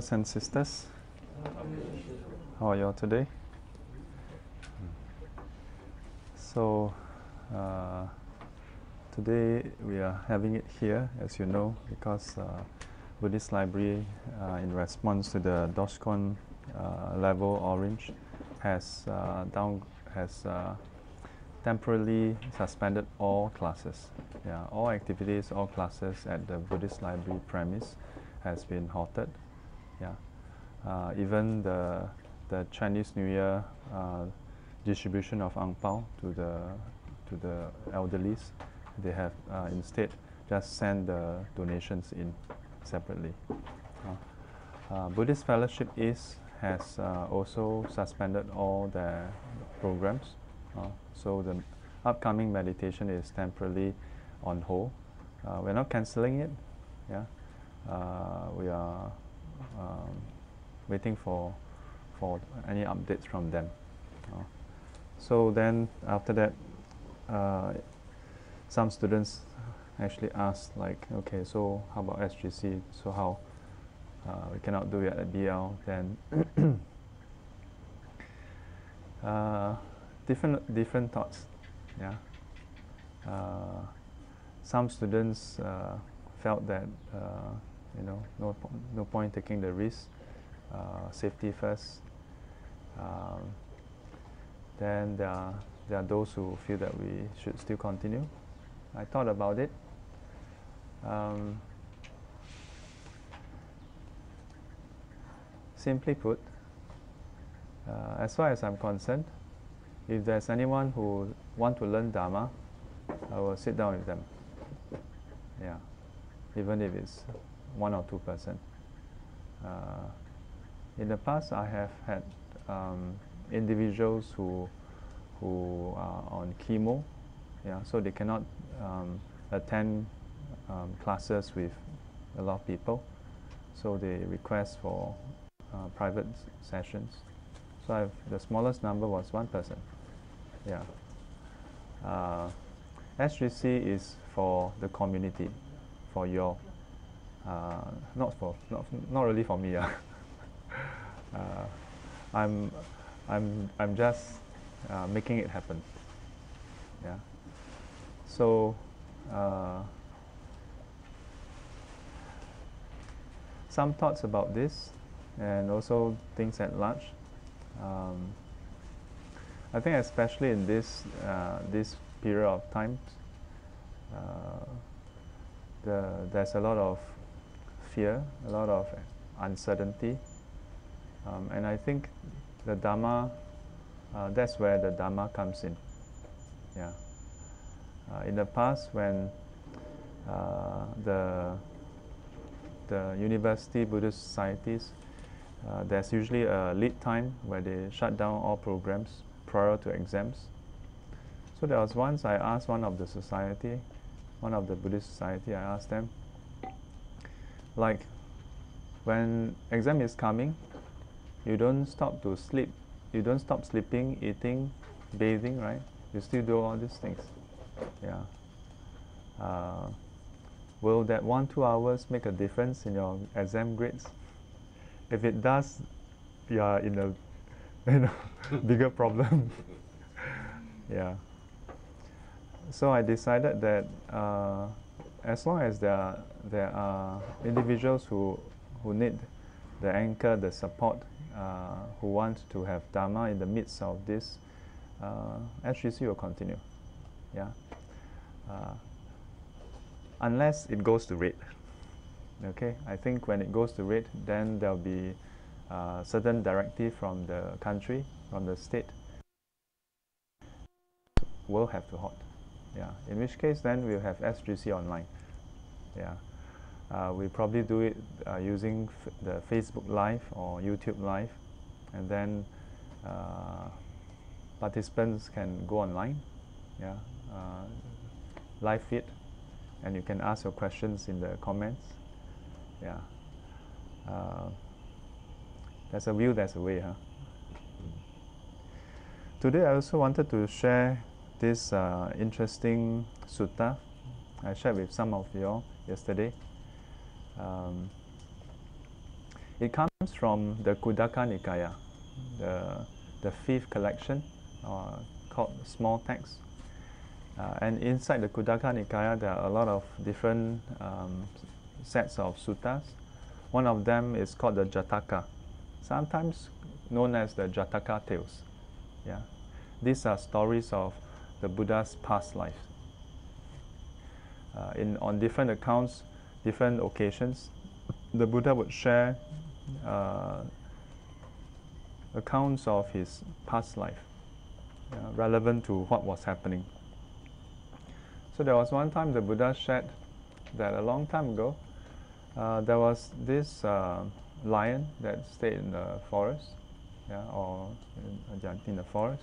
Brothers and sisters, how are you all today? So, uh, today we are having it here, as you know, because uh, Buddhist Library, uh, in response to the DORSCON uh, level orange, has uh, down has uh, temporarily suspended all classes. Yeah, all activities, all classes at the Buddhist Library premise has been halted. Yeah, uh, even the the Chinese New Year uh, distribution of ang pao to the to the elderlies, they have uh, instead just send the donations in separately. Uh, uh, Buddhist Fellowship East has uh, also suspended all their programs. So the upcoming meditation is temporarily on hold. We're not cancelling it. Yeah, we are um, waiting for for any updates from them. Uh, so then after that, uh, some students actually asked like, okay, so how about SGC? So how uh, we cannot do it at BL? Then uh, different different thoughts. Yeah. Uh, some students uh, felt that you know no no point taking the risk. Uh, safety first. Um, then there are there are those who feel that we should still continue. I thought about it. Um, simply put, uh, as far as I'm concerned, if there's anyone who want to learn Dharma, I will sit down with them. Yeah, even if it's one or two percent. Uh, in the past, I have had um, individuals who who are on chemo, yeah, so they cannot um, attend um, classes with a lot of people, so they request for uh, private sessions. So I've, the smallest number was one person. Yeah. Uh, SGC is for the community, for your, uh, not for not not really for me. ah. uh, I'm I'm I'm just uh, making it happen. Yeah. So. Uh, some thoughts about this and also things at large. Um, I think especially in this uh, this period of time, uh, the, there's a lot of a lot of uncertainty, um, and I think the Dharma, uh, that's where the Dharma comes in. Yeah. Uh, in the past, when uh, the the university Buddhist societies, uh, there's usually a lead time where they shut down all programs prior to exams. So there was once I asked one of the society, one of the Buddhist society, I asked them, like, when exam is coming, you don't stop to sleep, you don't stop sleeping, eating, bathing, right? You still do all these things. Yeah. Uh, will that one two hours make a difference in your exam grades? If it does, you are in a you know bigger problem. yeah. So I decided that uh, as long as there are, there are individuals who who need the anchor, the support, uh, who want to have Dharma in the midst of this, uh, SGC will continue. Yeah. Uh, unless it goes to red. Okay, I think when it goes to red, then there'll be uh, certain directive from the country, from the state, will have to halt. Yeah, in which case then we'll have SGC online. Yeah, uh, we probably do it uh, using the Facebook Live or YouTube Live, and then uh, participants can go online. Yeah, uh, live feed and you can ask your questions in the comments. Yeah. Uh, there's a will, there's a way, huh? Today I also wanted to share this uh, interesting sutta I shared with some of you all yesterday. Um, It comes from the Khuddaka Nikaya, the, the fifth collection uh, called Small Text. Uh, and inside the Khuddaka Nikaya, there are a lot of different um, sets of suttas. One of them is called the Jataka, sometimes known as the Jataka tales. Yeah, these are stories of the Buddha's past life. Uh, in on different accounts, different occasions, the Buddha would share uh, accounts of his past life, uh, relevant to what was happening. So there was one time the Buddha shared that a long time ago, uh, there was this uh, lion that stayed in the forest, yeah, or in, in the forest,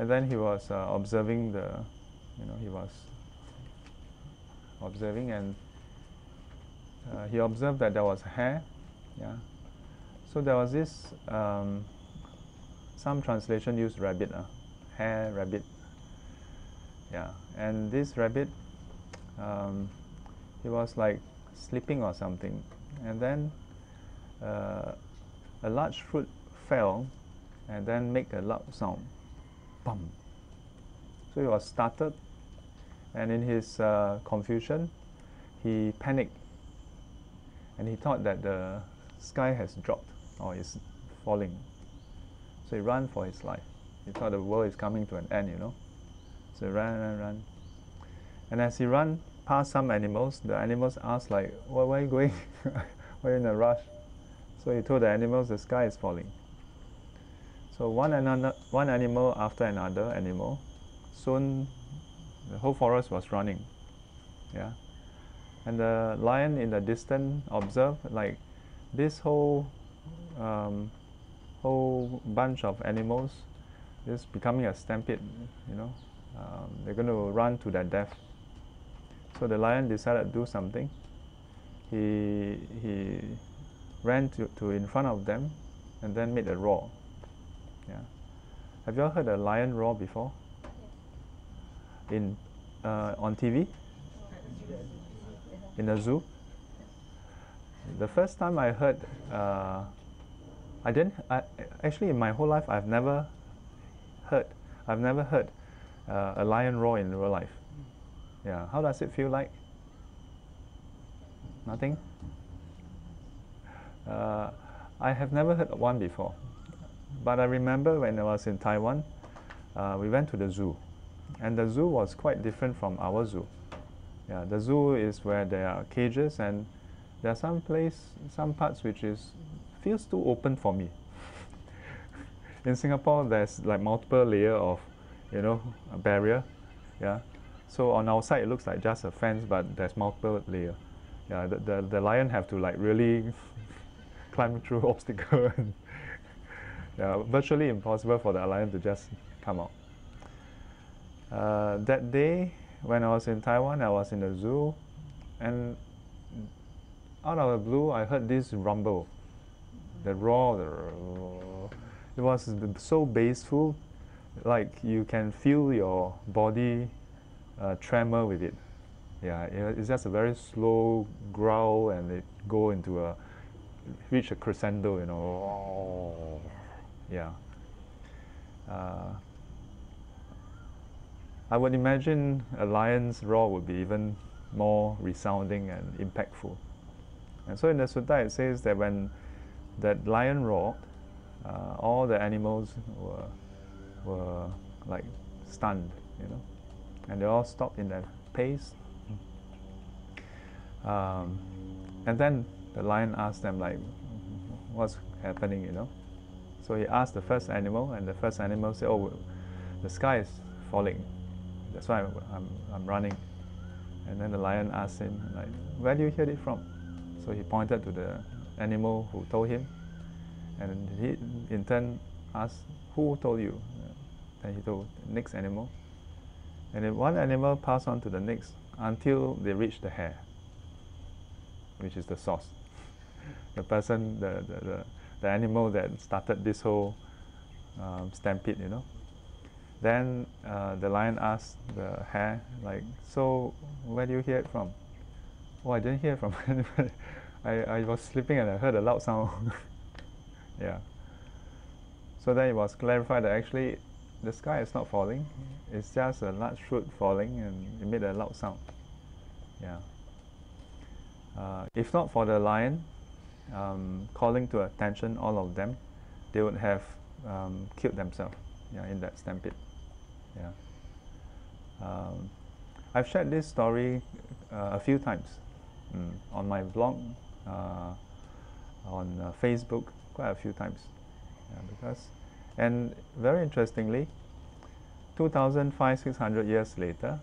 and then he was uh, observing the, you know, he was observing and uh, he observed that there was hare, yeah. So there was this, um, some translation used rabbit, uh, hare rabbit, yeah. And this rabbit, um, he was like sleeping or something, and then uh, a large fruit fell, and then make a loud sound, So he was startled, and in his uh, confusion, he panicked and he thought that the sky has dropped or is falling. So he ran for his life. He thought the world is coming to an end, you know. So he ran, ran, ran. And as he ran past some animals, the animals asked like, well, where are you going? why are you in a rush? So he told the animals the sky is falling. So one, another, one animal after another animal, soon the whole forest was running. Yeah. And the lion in the distance observed like this whole um, whole bunch of animals is becoming a stampede. You know, um, they're going to run to their death. So the lion decided to do something. He he ran to, to in front of them and then made a roar. Have you all heard a lion roar before? In uh, on TV? in a zoo. The first time I heard, uh, I didn't, I, actually in my whole life I've never heard, I've never heard uh, a lion roar in real life. Yeah, how does it feel like? Nothing? Uh, I have never heard one before. But I remember when I was in Taiwan, uh, we went to the zoo. And the zoo was quite different from our zoo. Yeah, the zoo is where there are cages and there are some place, some parts which is feels too open for me. In Singapore, there's like multiple layer of, you know, a barrier. Yeah. So on our side, it looks like just a fence, but there's multiple layer. Yeah, the, the, the lion have to like really climb through obstacle. Yeah, virtually impossible for the lion to just come out. Uh, that day, when I was in Taiwan, I was in the zoo, and out of the blue, I heard this rumble, the roar. The, it was so bassful, like you can feel your body uh, tremor with it. Yeah, it's just a very slow growl, and it go into a reach a crescendo. You know, yeah. Uh, I would imagine a lion's roar would be even more resounding and impactful. And so in the sutta it says that when that lion roared, uh, all the animals were, were like stunned, you know, and they all stopped in their pace. Um, and then the lion asked them like, what's happening, you know? So he asked the first animal, and the first animal said, oh, the sky is falling. That's why I'm, I'm, I'm running. And then the lion asked him, like, where do you hear it from? So he pointed to the animal who told him. And he in turn asked, who told you? Then he told the next animal. And then one animal passed on to the next until they reached the hare, which is the source. the person, the, the, the, the, animal that started this whole um, stampede, you know. Then uh, the lion asked the hare, like, so where do you hear it from? Oh, I didn't hear from anybody. I, I was sleeping and I heard a loud sound. yeah. So then it was clarified that actually the sky is not falling. It's just a large fruit falling and it made a loud sound. Yeah. Uh, if not for the lion um, calling to attention all of them, they would have um, killed themselves yeah, in that stampede. Yeah. Um, I've shared this story uh, a few times mm, on my blog, uh, on uh, Facebook, quite a few times. Yeah, because, and very interestingly, 2,500, years later,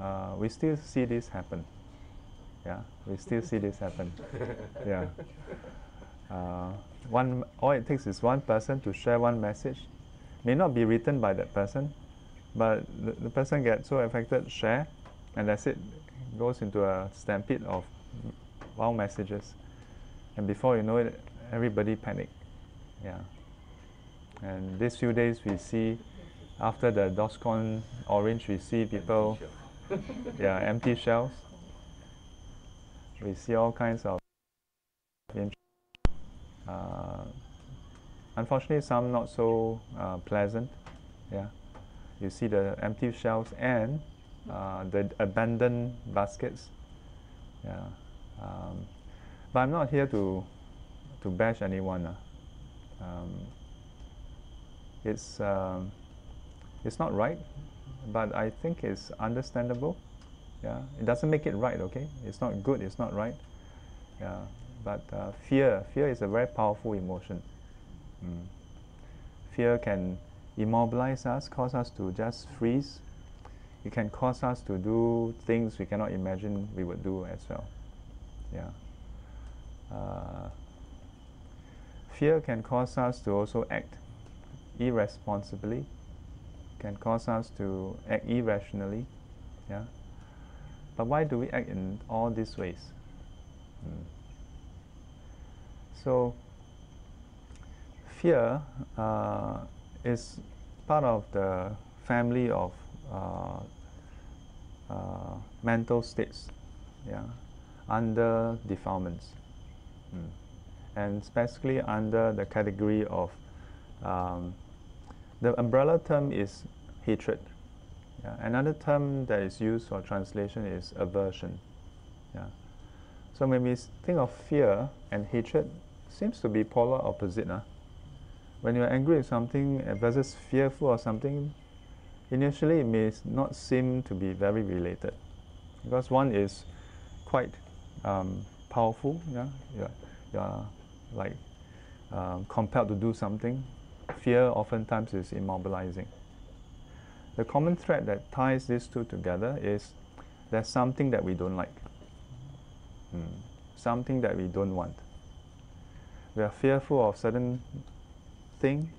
uh, we still see this happen. Yeah, we still see this happen. Yeah. Uh, one, all it takes is one person to share one message. May not be written by that person, but the, the person gets so affected, share, and that's it. Goes into a stampede of wow messages. And before you know it, everybody panic. Yeah. And these few days we see, after the DORSCON orange, we see people, yeah, empty shells. We see all kinds of uh, unfortunately, some not so uh, pleasant. Yeah, you see the empty shelves and uh, the abandoned baskets. Yeah, um, but I'm not here to to bash anyone. Uh. Um, it's um, it's not right, but I think it's understandable. Yeah, it doesn't make it right. Okay, it's not good. It's not right. Yeah, but uh, fear, fear is a very powerful emotion. Mm. Fear can immobilize us, cause us to just freeze. It can cause us to do things we cannot imagine we would do as well. Yeah. Uh, fear can cause us to also act irresponsibly, can cause us to act irrationally. Yeah. But why do we act in all these ways? Mm. So, fear uh, is part of the family of uh, uh, mental states, yeah, under defilements, mm. and specifically under the category of um, the umbrella term is hatred. Yeah. Another term that is used for translation is aversion. Yeah. So when we think of fear and hatred, seems to be polar opposite. Huh? When you're angry with something versus fearful of something, initially it may not seem to be very related. Because one is quite um, powerful, yeah? You're, you're like um, compelled to do something. Fear oftentimes is immobilizing. The common thread that ties these two together is there's something that we don't like, mm. something that we don't want we are fearful of certain thing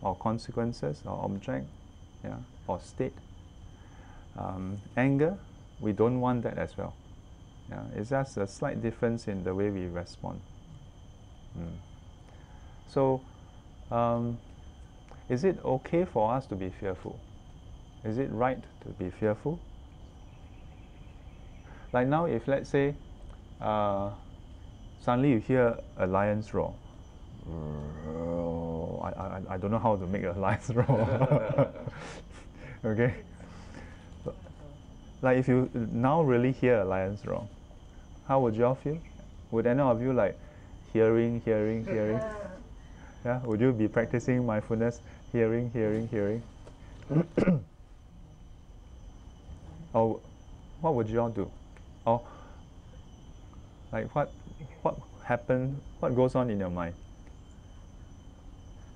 or consequences or object yeah, or state. Um, anger, we don't want that as well. Yeah, it's just a slight difference in the way we respond. Mm. So, um, is it okay for us to be fearful? Is it right to be fearful? Like now, if let's say uh, suddenly you hear a lion's roar. I, I, I don't know how to make a lion's roar. okay? Like if you now really hear a lion's roar, how would you all feel? Would any of you like hearing, hearing, hearing? Yeah? Would you be practicing mindfulness, hearing, hearing, hearing? or what would you all do? Or like what what happens, what goes on in your mind?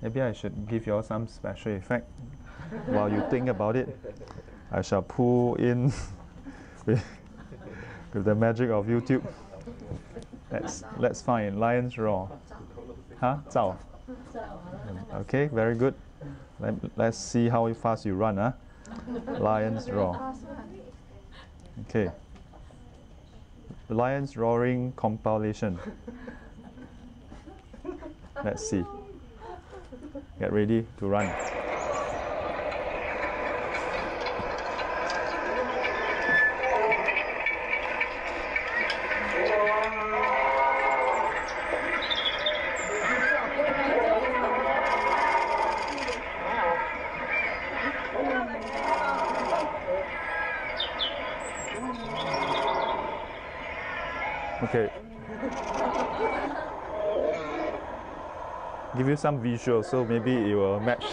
Maybe I should give you all some special effect while you think about it. I shall pull in with, with the magic of YouTube. Let's let's find lion's roar. Huh? Zao. Okay, very good. Let, let's see how fast you run, huh? Lion's roar. Okay. Lions Roaring compilation. Let's see. Get ready to run. Okay. Give you some visual, so maybe it will match.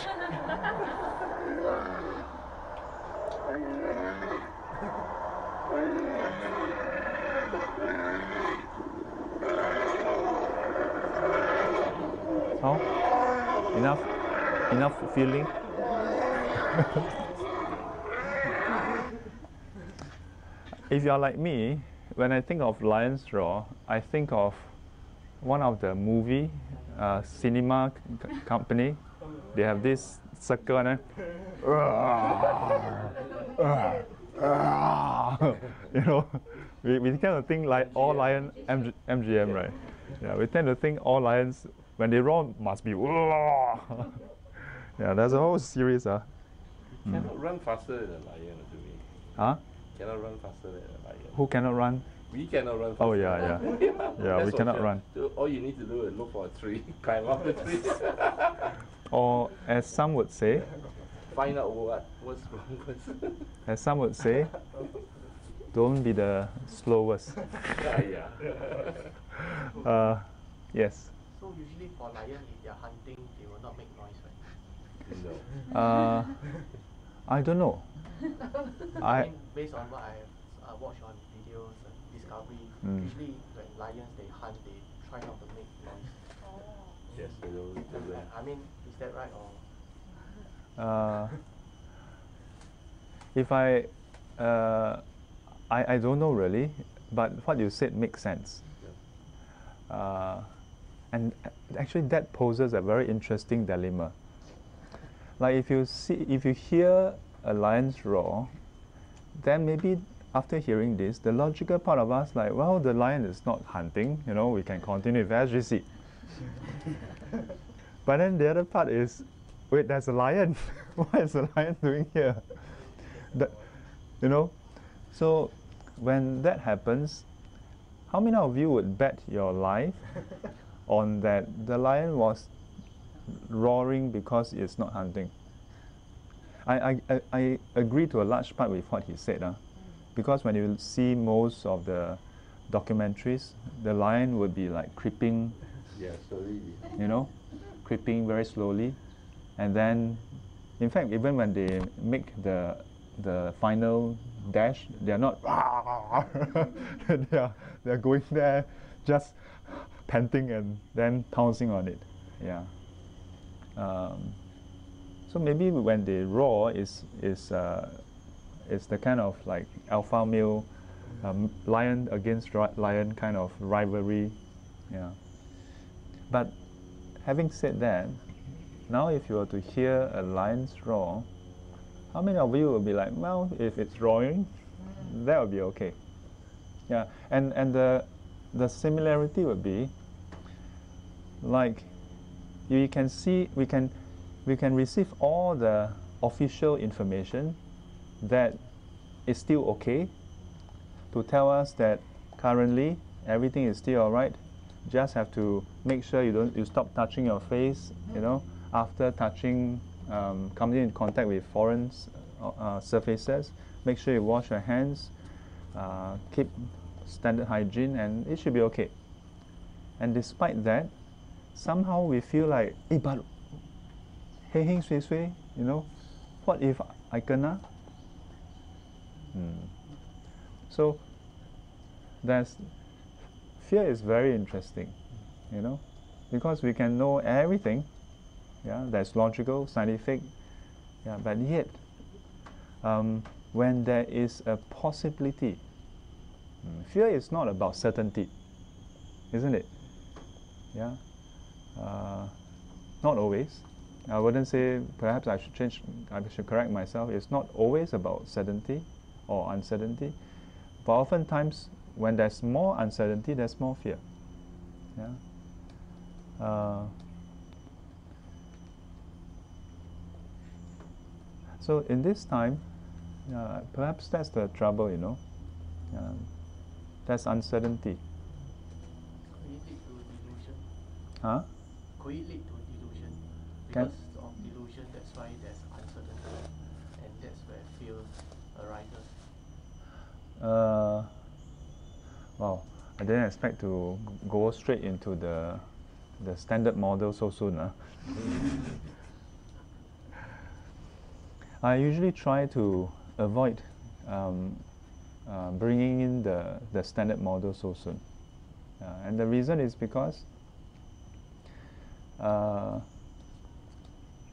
How? Enough? Enough feeling? if you are like me, when I think of Lion's Roar, I think of one of the movie uh, cinema company. They have this circle you know, we, we tend to think like all lion MG, MGM, right? Yeah, we tend to think all lions when they roar must be. yeah, there's a whole series. Uh. Cannot run faster than a lion to me. Huh? Cannot run faster than a lion. Who cannot run? We cannot run faster. Oh yeah, yeah. Yeah, we cannot run. So all you need to do is look for a tree, climb up the tree, Or as some would say, find out what what's wrong first. as some would say, don't be the slowest. yeah. Uh, yes. So usually for lion, if they're hunting, they will not make noise, right? No. Uh, I don't know. I based on what I have uh, watched on videos, uh, Discovery, Mm. Usually when lions they hunt, they try not to make noise. Yes, they don't. Don't. I mean, is that right or? uh, if I, uh, I I don't know really, but what you said makes sense. Yeah. Uh, and actually that poses a very interesting dilemma. Like if you see, if you hear a lion's roar, then maybe after hearing this, the logical part of us like, well, the lion is not hunting, you know, we can continue with SGC. but then the other part is, wait, there's a lion. what is the lion doing here? That, you know, so when that happens, how many of you would bet your life on that the lion was roaring because it's not hunting? I, I, I, I agree to a large part with what he said. Because when you see most of the documentaries, the lion would be like creeping, Yeah, slowly. you know, creeping very slowly. And then, in fact, even when they make the, the final dash, they are not, they, are, they are going there just panting and then pouncing on it. Yeah. Um, so maybe when they roar is is uh, is the kind of like alpha male um, lion against lion kind of rivalry, yeah. But having said that, now if you were to hear a lion's roar, how many of you will be like, well, if it's roaring, that would be okay. Yeah, and and the the similarity would be like you can see we can we can receive all the official information that is still okay to tell us that currently everything is still all right just have to make sure you don't you stop touching your face you know after touching um, coming in contact with foreign uh, uh, surfaces make sure you wash your hands uh, keep standard hygiene and it should be okay. And despite that somehow we feel like eh, but hey heng sui sui you know what if I kena Hmm. so there's fear is very interesting you know because we can know everything yeah that's logical scientific yeah but yet um, when there is a possibility mm, fear is not about certainty isn't it? Yeah uh, not always. I wouldn't say perhaps I should change I should correct myself. It's not always about certainty or uncertainty. But oftentimes when there's more uncertainty there's more fear. Yeah. Uh, so in this time uh, perhaps that's the trouble you know. Um, that's uncertainty. Could it lead to delusion? huh? Could it lead to delusion? Can- Because of delusion, that's why there's uncertainty, and that's where fear arises. Uh, wow, I didn't expect to go straight into the the standard model so soon. ah. I usually try to avoid um, uh, bringing in the, the standard model so soon. Uh, and the reason is because uh,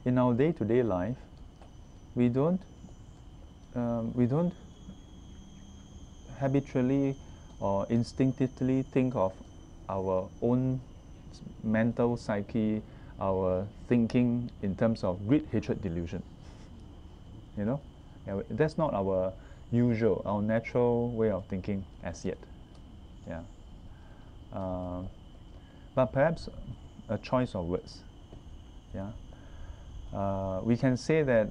in our day-to-day life, we don't um, we don't habitually or instinctively think of our own mental psyche, our thinking in terms of greed, hatred, delusion. You know, Yeah, that's not our usual, our natural way of thinking as yet. Yeah. Uh, but perhaps a choice of words. Yeah. Uh, we can say that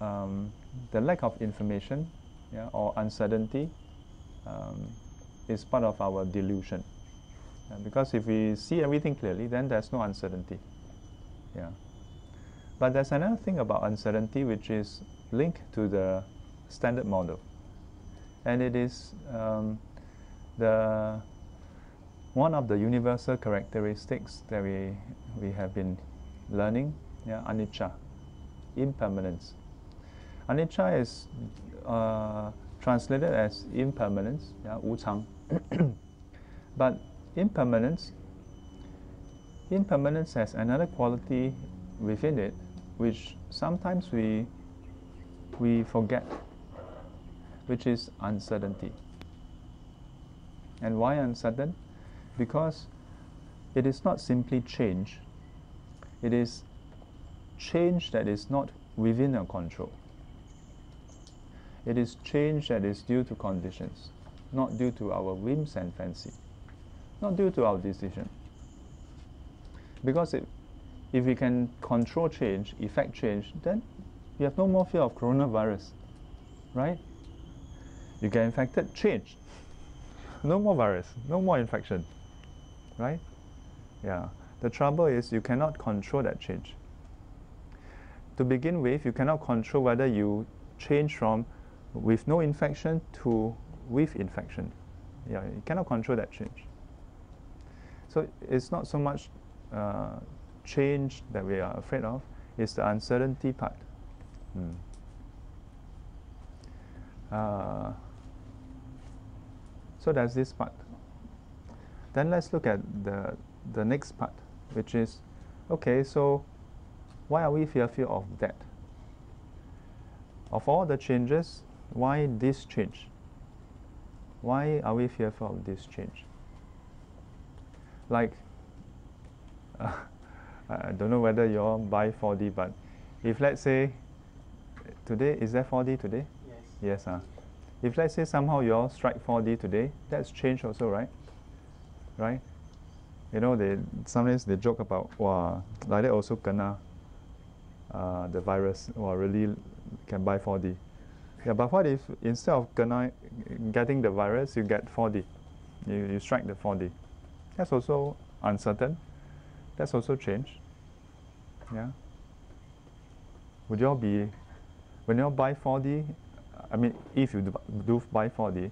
um, the lack of information yeah, or uncertainty um, is part of our delusion. Yeah, because if we see everything clearly, then there's no uncertainty. Yeah. But there's another thing about uncertainty which is linked to the standard model. And it is um, the one of the universal characteristics that we, we have been learning, yeah, anicca, impermanence. Anicca is uh, translated as impermanence, yeah, but impermanence, impermanence has another quality within it, which sometimes we we forget, which is uncertainty. And why uncertain? Because it is not simply change, it is change that is not within our control. It is change that is due to conditions, not due to our whims and fancy, not due to our decision. Because if, if we can control change, effect change, then you have no more fear of coronavirus, right? You get infected, change. No more virus, no more infection, right? Yeah. The trouble is you cannot control that change. To begin with, you cannot control whether you change from with no infection to with infection. Yeah, you cannot control that change. So it's not so much uh, change that we are afraid of, it's the uncertainty part. Hmm. Uh, so that's this part. Then let's look at the, the next part, which is okay, so why are we fearful of that? Of all the changes, why this change? Why are we fearful of this change? Like, uh, I don't know whether you all buy 4D, but if let's say today, is there 4D today? Yes. Yes, huh? If let's say somehow you all strike 4D today, that's change also, right? Right? You know, they sometimes they joke about, wow, like that also kena uh, the virus, or really can buy 4D. Yeah, but what if instead of getting the virus, you get 4D? You, you strike the 4D. That's also uncertain. That's also change. Yeah. Would you all be, when you all buy 4D, I mean, if you do, do buy 4D,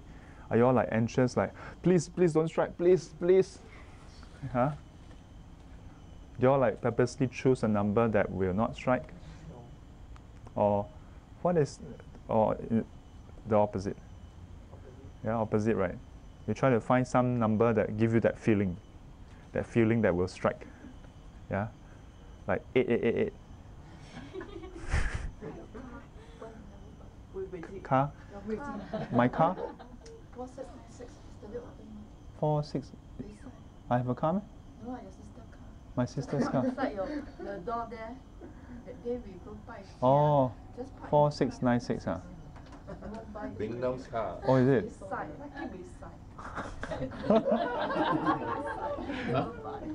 are you all like anxious, like, please, please don't strike, please, please? Huh? Do you all like purposely choose a number that will not strike? Or what is, or uh, the opposite? Yeah, opposite, right? You try to find some number that give you that feeling, that feeling that will strike. Yeah, like eight, eight, eight, eight. Car, my car, Four six six standard what thing? four six. I have a car, meh? No, your sister car. My sister's car. Beside your the door there. That day we go buy. Oh, Just park four six nine six ah. I won't buy it. Bing Dong's car. Oh, is it? Beside, keep beside. Huh?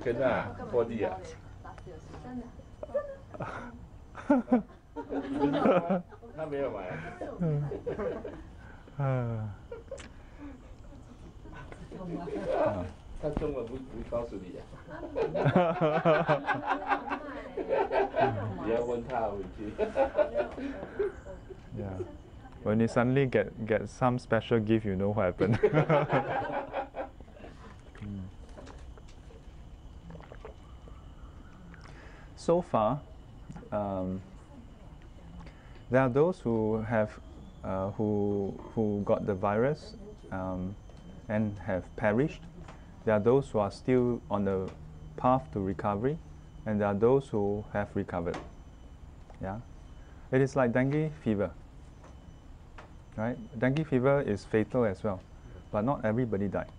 Kena 4D 啊？他没有买啊。啊他中文不不告诉你啊？one yeah. When you suddenly get, get some special gift, you know what happened. mm. So far, um, there are those who have uh, who who got the virus um, and have perished. There are those who are still on the path to recovery, and there are those who have recovered. Yeah, it is like dengue fever. Right, dengue fever is fatal as well, but not everybody died.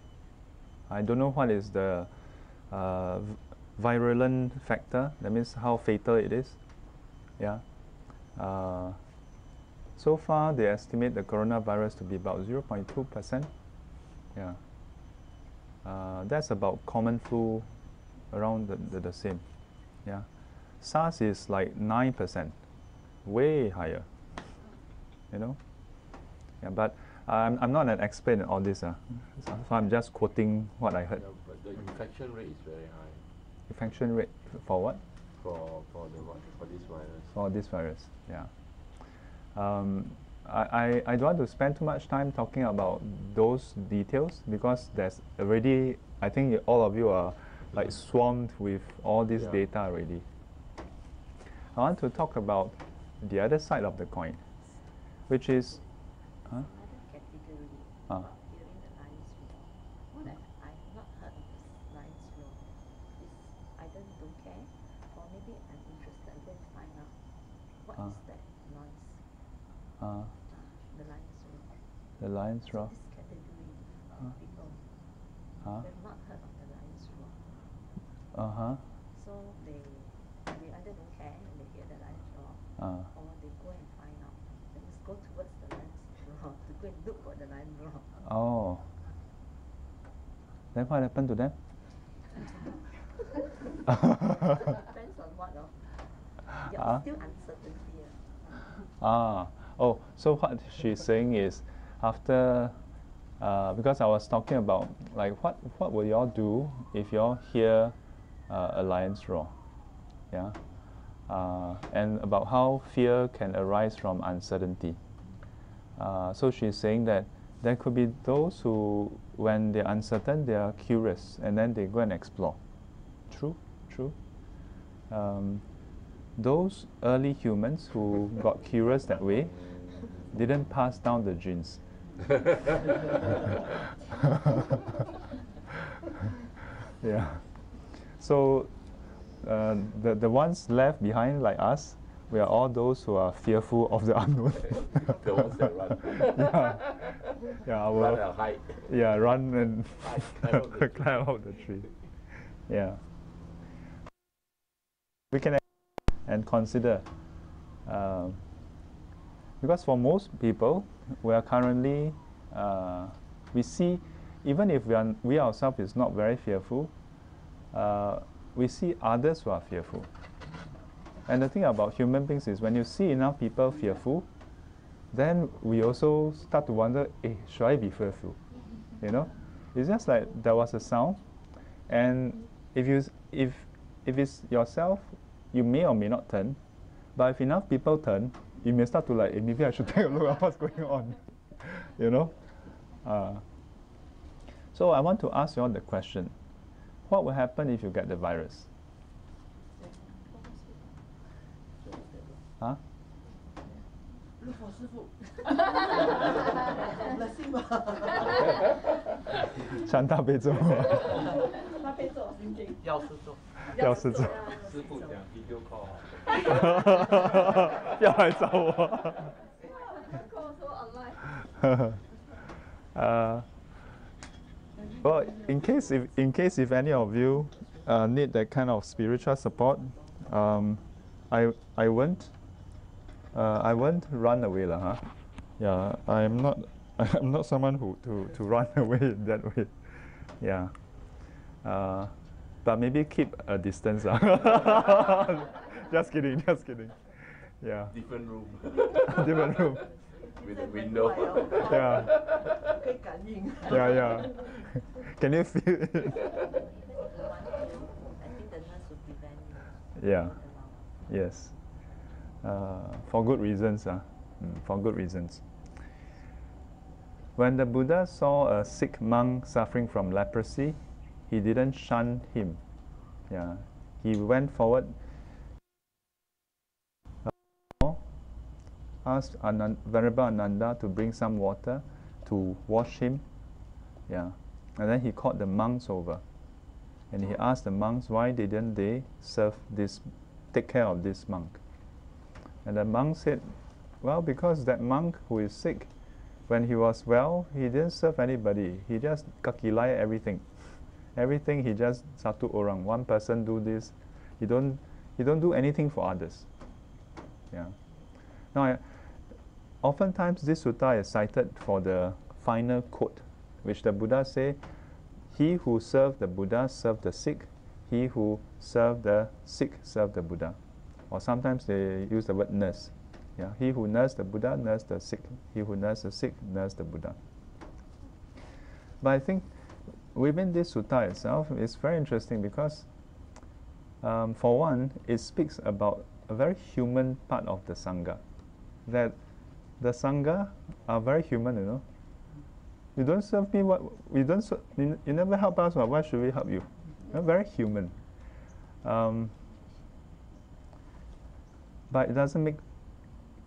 I don't know what is the uh, virulent factor. That means how fatal it is. Yeah. Uh, so far, they estimate the coronavirus to be about 0.2 percent. Yeah. Uh, that's about common flu, around the, the, the same. SARS is like 9 percent, way higher. You know. Yeah, but I'm, I'm not an expert in all this. Uh, so, so I'm just quoting what I heard. Yeah, but the infection rate is very high Infection rate for what? for for the for this virus. For this virus, yeah. Um, I, I, I don't want to spend too much time talking about those details because there's already, I think all of you are like swamped with all this Yeah. data already. I want to talk about the other side of the coin, which is, huh? Another category Ah, the Lions Roar that I've not heard of this Lions Roar. It's either don't care or maybe I'm interested and go and find out what is Ah. uh, Uh, the Lions Roar. So this category Ah. of people Huh? they've not heard of the Lions Roar. Uh huh. So they they either don't care when they hear the Lions Roar Uh, or they go and find out. That means go towards the Lions Roar to go and look for the Roar. oh. Then what happened to them? Depends on what oh. Yeah, Ah. still uncertainty. ah. Ah, oh, so what she's saying is after, uh, because I was talking about like what what will y'all do if y'all hear uh, a lion's roar, yeah, uh, and about how fear can arise from uncertainty. Uh, so she's saying that there could be those who, when they're uncertain, they are curious and then they go and explore. True, true. Um, those early humans who got curious that way didn't pass down the genes. yeah. So uh, the the ones left behind, like us, we are all those who are fearful of the unknown. The ones that run. yeah. Yeah. Our, Run hide. yeah, run and Hide, climb up the climb up the tree. Yeah. We can and consider um, because for most people, we are currently uh, we see even if we are we ourselves is not very fearful, uh, we see others who are fearful. And the thing about human beings is when you see enough people fearful, then we also start to wonder, eh, should I be fearful? You know, it's just like there was a sound, and if you if if it's yourself, you may or may not turn, but if enough people turn, you may start to like, eh, maybe I should take a look at what's going on. you know, uh, so I want to ask you all the question: What will happen if you get the virus? Huh? 如果师傅，那信吧，穿大悲咒，那被做心经，药师咒，要是这，师傅讲 video call 好。不要来找我。 Call so online. uh, Well, in case if in case if any of you uh, need that kind of spiritual support, um, I I won't uh, I won't run away lah, huh? Yeah, I'm not I'm not someone who to, to run away in that way. Yeah. Uh, but maybe keep a distance. ah. just kidding, just kidding. Yeah. Different room. Different room. With the we know. yeah. yeah, yeah. Can you feel it? yeah. Yes. Uh, for good reasons, uh, mm, for good reasons. When the Buddha saw a sick monk suffering from leprosy, he didn't shun him. Yeah. He went forward asked Anand, Venerable Ananda to bring some water to wash him. Yeah. And then he called the monks over. And he oh. asked the monks why didn't they serve this, take care of this monk. And the monk said, well, because that monk who is sick, when he was well, he didn't serve anybody. He just kakilai everything. Everything he just satu orang. One person do this. He don't, he don't do anything for others. Yeah. Now, I, oftentimes this sutta is cited for the final quote, which the Buddha say, he who served the Buddha served the sick, he who served the sick served the Buddha. Or sometimes they use the word nurse. Yeah, he who nursed the Buddha nursed the sick. He who nursed the sick nursed the Buddha. But I think within this sutta itself, it's very interesting because, um, for one, it speaks about a very human part of the sangha. That the sangha are very human, you know. You don't serve me, what you don't, you, you never help us. Why should we help you? You're very human. Um, but it doesn't make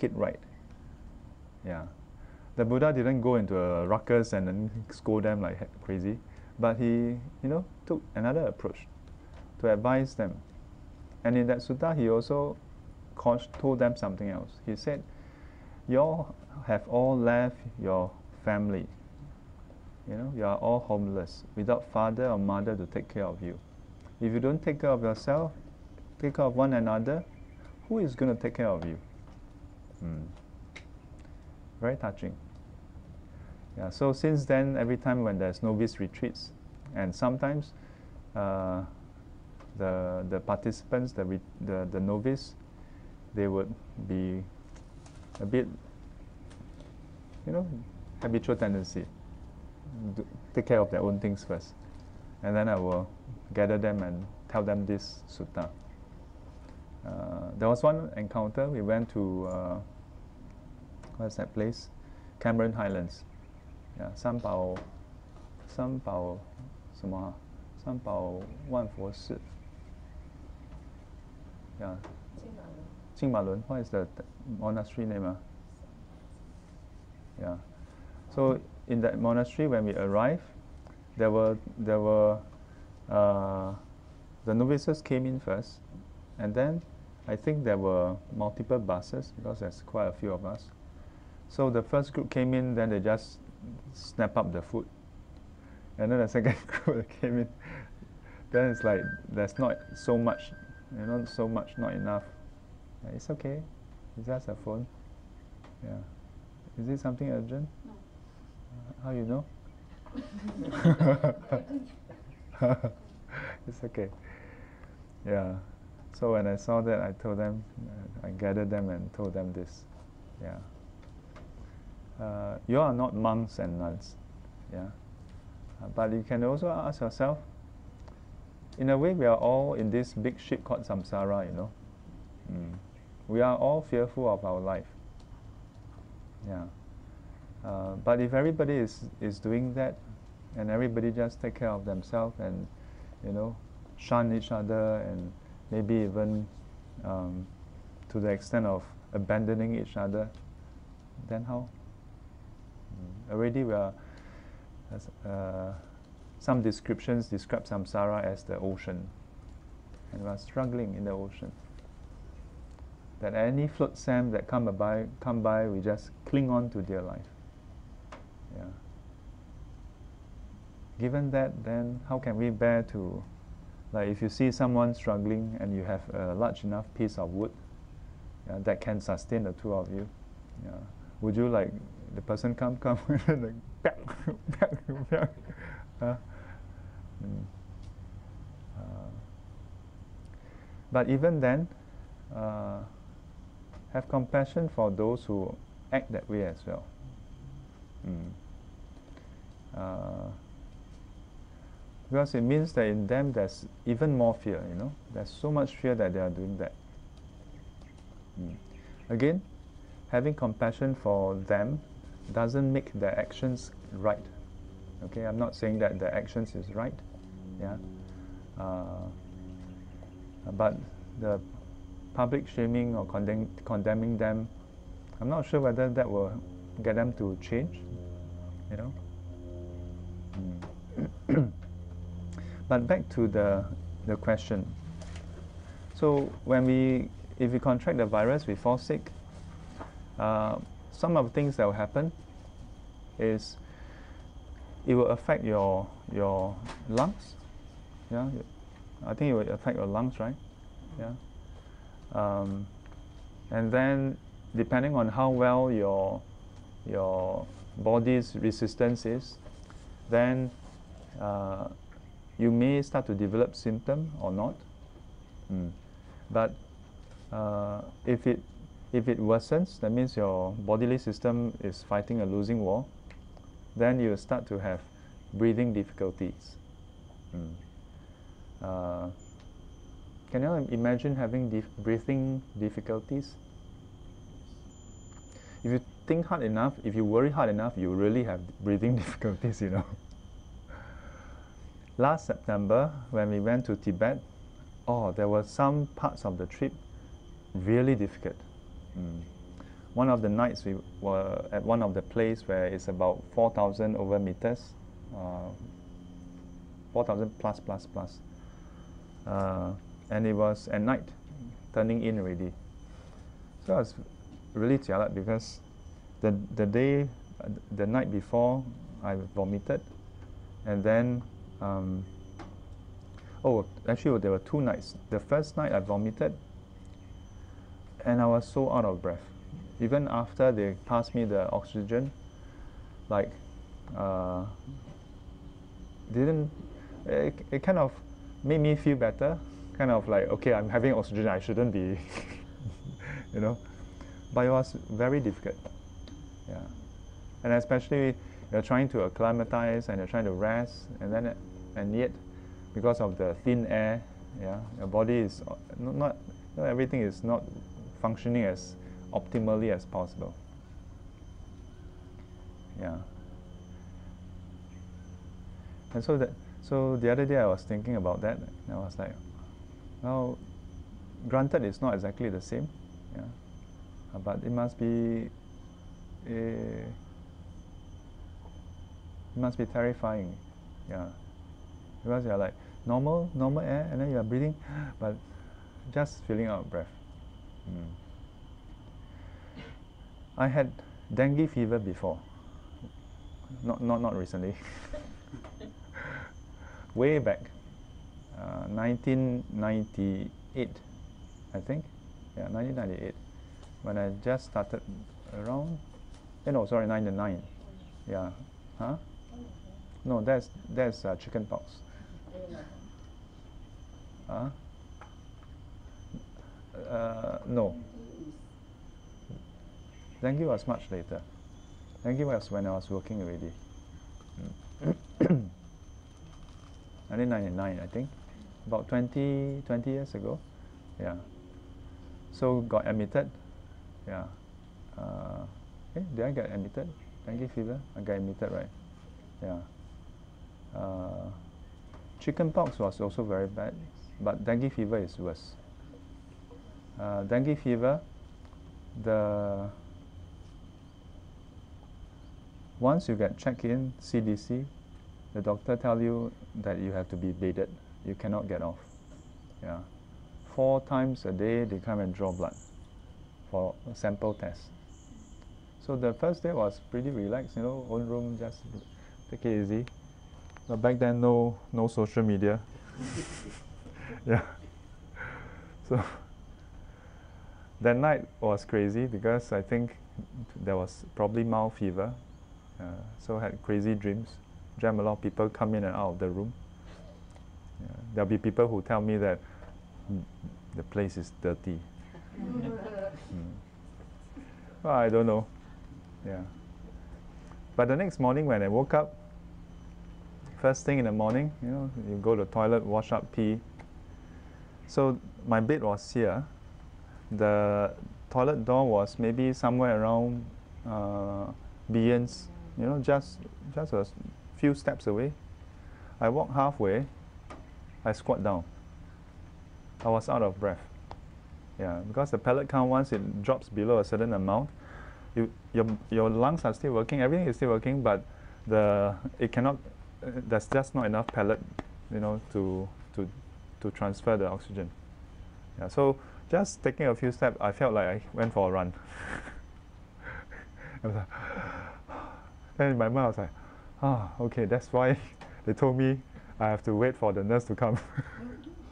it right. Yeah. The Buddha didn't go into a ruckus and then scold them like crazy, but he, you know, took another approach to advise them. And in that sutta, he also told them something else. He said, You all have all left your family. You know, you are all homeless, without father or mother to take care of you. If you don't take care of yourself, take care of one another, who is going to take care of you? Hmm. Very touching. Yeah, so since then, every time when there's novice retreats, and sometimes uh, the the participants, the, the the novice, they would be a bit, you know, habitual tendency, do, take care of their own things first, and then I will gather them and tell them this sutta. Uh, there was one encounter. We went to uh, what's that place? Cameron Highlands. Yeah, 三宝三宝什么啊？三宝万佛寺。Yeah. Qingmalun. What is the, the monastery name? Uh? Yeah. So in that monastery, when we arrived, there were there were uh, the novices came in first, and then I think there were multiple buses because there's quite a few of us. So the first group came in, then they just snap up the food, and then the second group came in. Then it's like there's not so much, you know, so much not enough it's okay. It's just a phone. Yeah. Is it something urgent? No. Uh, How you know? it's okay. Yeah. So when I saw that, I told them, uh, I gathered them and told them this. Yeah. Uh, you are not monks and nuns. Yeah. Uh, but you can also ask yourself, in a way, we are all in this big ship called samsara, you know. Mm. We are all fearful of our life. Yeah. Uh, but if everybody is, is doing that, and everybody just take care of themselves and, you know, shun each other and maybe even um, to the extent of abandoning each other, then how? Mm. Already we are, uh, some descriptions describe samsara as the ocean, and we are struggling in the ocean. That any float sand that come by, come by, we just cling on to dear life. Yeah. Given that, then how can we bear to, like, if you see someone struggling and you have a large enough piece of wood yeah, that can sustain the two of you, yeah, would you like the person come come like, bang, back, bang, huh? Mm. Uh, but even then, uh, have compassion for those who act that way as well. Mm. Uh, because it means that in them there's even more fear, you know. There's so much fear that they are doing that. Mm. Again, having compassion for them doesn't make their actions right. Okay, I'm not saying that their actions is right. Yeah. Uh, but the public shaming or condemn, condemning them I'm not sure whether that will get them to change, you know. Mm. but back to the, the question. So when we, if we contract the virus, we fall sick, uh, some of the things that will happen is it will affect your your lungs. Yeah, I think it will affect your lungs, right? Yeah. Um, and then depending on how well your your body's resistance is, then uh, you may start to develop symptom or not. Mm. But uh, if it if it worsens, that means your bodily system is fighting a losing war, then you start to have breathing difficulties. Mm. Uh, can you imagine having dif breathing difficulties? If you think hard enough, if you worry hard enough, you really have breathing difficulties, you know. Last September, when we went to Tibet, oh, there were some parts of the trip really difficult. Mm. One of the nights we were at one of the place where it's about 4,000 over meters, uh, 4,000 plus plus plus. Uh, and it was at night, turning in already. So I was really jialat because the, the day, the night before, I vomited. And then, um, oh, actually there were two nights. The first night I vomited and I was so out of breath. Even after they passed me the oxygen, like, uh, didn't, it, it kind of made me feel better. Kind of like, okay, I'm having oxygen, I shouldn't be, you know. But it was very difficult. Yeah. And especially you're trying to acclimatize and you're trying to rest, and then, and yet, because of the thin air, yeah, your body is not, not, not everything is not functioning as optimally as possible. Yeah. And so that so the other day I was thinking about that and I was like, well, granted it's not exactly the same, yeah, uh, but it must be uh, it must be terrifying, yeah, because you're like normal normal air and then you're breathing, but just feeling out breath. Mm. I had dengue fever before. Not not not recently. Way back, uh, 1998, I think. Yeah, 1998, when I just started around. Eh, no, sorry, 99. Yeah, huh? No, that's that's uh, chicken pox. Huh? Uh, no. Dengue was much later. Dengue was when I was working already. 1999, I think. About 20, 20 years ago. Yeah. So got admitted. Yeah. Uh, eh, did I get admitted? Dengue fever? I got admitted, right? Yeah. Uh, chicken pox was also very bad, but dengue fever is worse uh, dengue fever, the once you get checked in CDC, the doctor tell you that you have to be bedded. You cannot get off. Yeah, four times a day they come and draw blood for a sample test. So the first day was pretty relaxed. You know, own room, just take it easy. But back then, no no social media. yeah. So that night was crazy because I think there was probably mild fever. Uh, so I had crazy dreams. Dream a lot of people come in and out of the room. Yeah. There'll be people who tell me that mm, the place is dirty. mm. Well, I don't know. Yeah. But the next morning when I woke up, first thing in the morning, you know, you go to the toilet, wash up, pee. So my bed was here the toilet door was maybe somewhere around uh, you know, just just a few steps away. I walked halfway, I squat down. I was out of breath. Yeah, because the pellet count once it drops below a certain amount, you, your, your lungs are still working, everything is still working, but the it cannot. Uh, there's just not enough pellet, you know, to to to transfer the oxygen. Yeah. So just taking a few steps, I felt like I went for a run. In my mind was like, ah, okay, that's why they told me I have to wait for the nurse to come.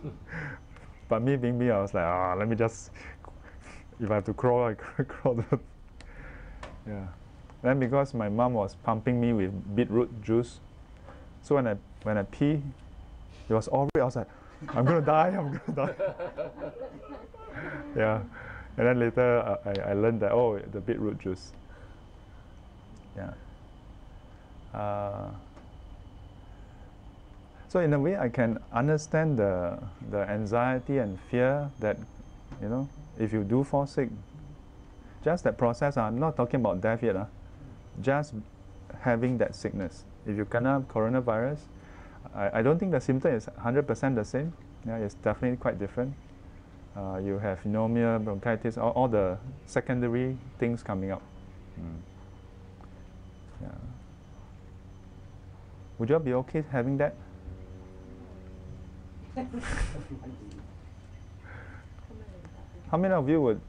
but me being me, I was like, ah, let me just, if I have to crawl, I crawl. yeah. Then because my mom was pumping me with beetroot juice, so when I when I pee, it was all red. I was like, I'm gonna die. I'm gonna die. yeah. And then later uh, I, I learned that oh the beetroot juice. Yeah. Uh, so in a way, I can understand the the anxiety and fear that, you know, if you do fall sick, just that process. I'm not talking about death yet. Uh, just having that sickness. If you kena coronavirus, I, I don't think the symptom is 100% the same. Yeah, it's definitely quite different. Uh, you have pneumonia, bronchitis, all, all the secondary things coming up. Mm. Yeah. Would you all be okay having that? How many of you would,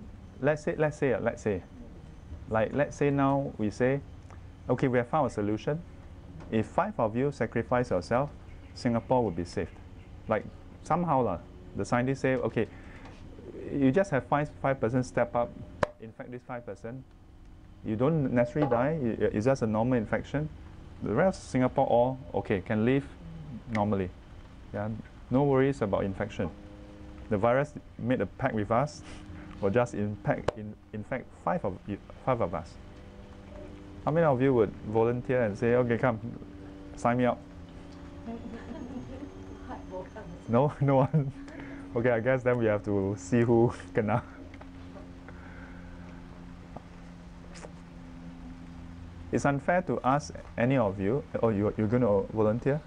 let's say, let's say, let's say, like let's say now we say, okay, we have found a solution. If five of you sacrifice yourself, Singapore would be saved. Like somehow lah, the scientists say, okay, you just have five five percent step up, infect this five percent. You don't necessarily die. It's just a normal infection. The rest Singapore all okay can live normally. Yeah, no worries about infection. The virus made a pact with us, or just impact in infect five of you, five of us. How many of you would volunteer and say, okay, come, sign me up? no, no one. okay, I guess then we have to see who kena. It's unfair to ask any of you. Oh, you, you're going to volunteer?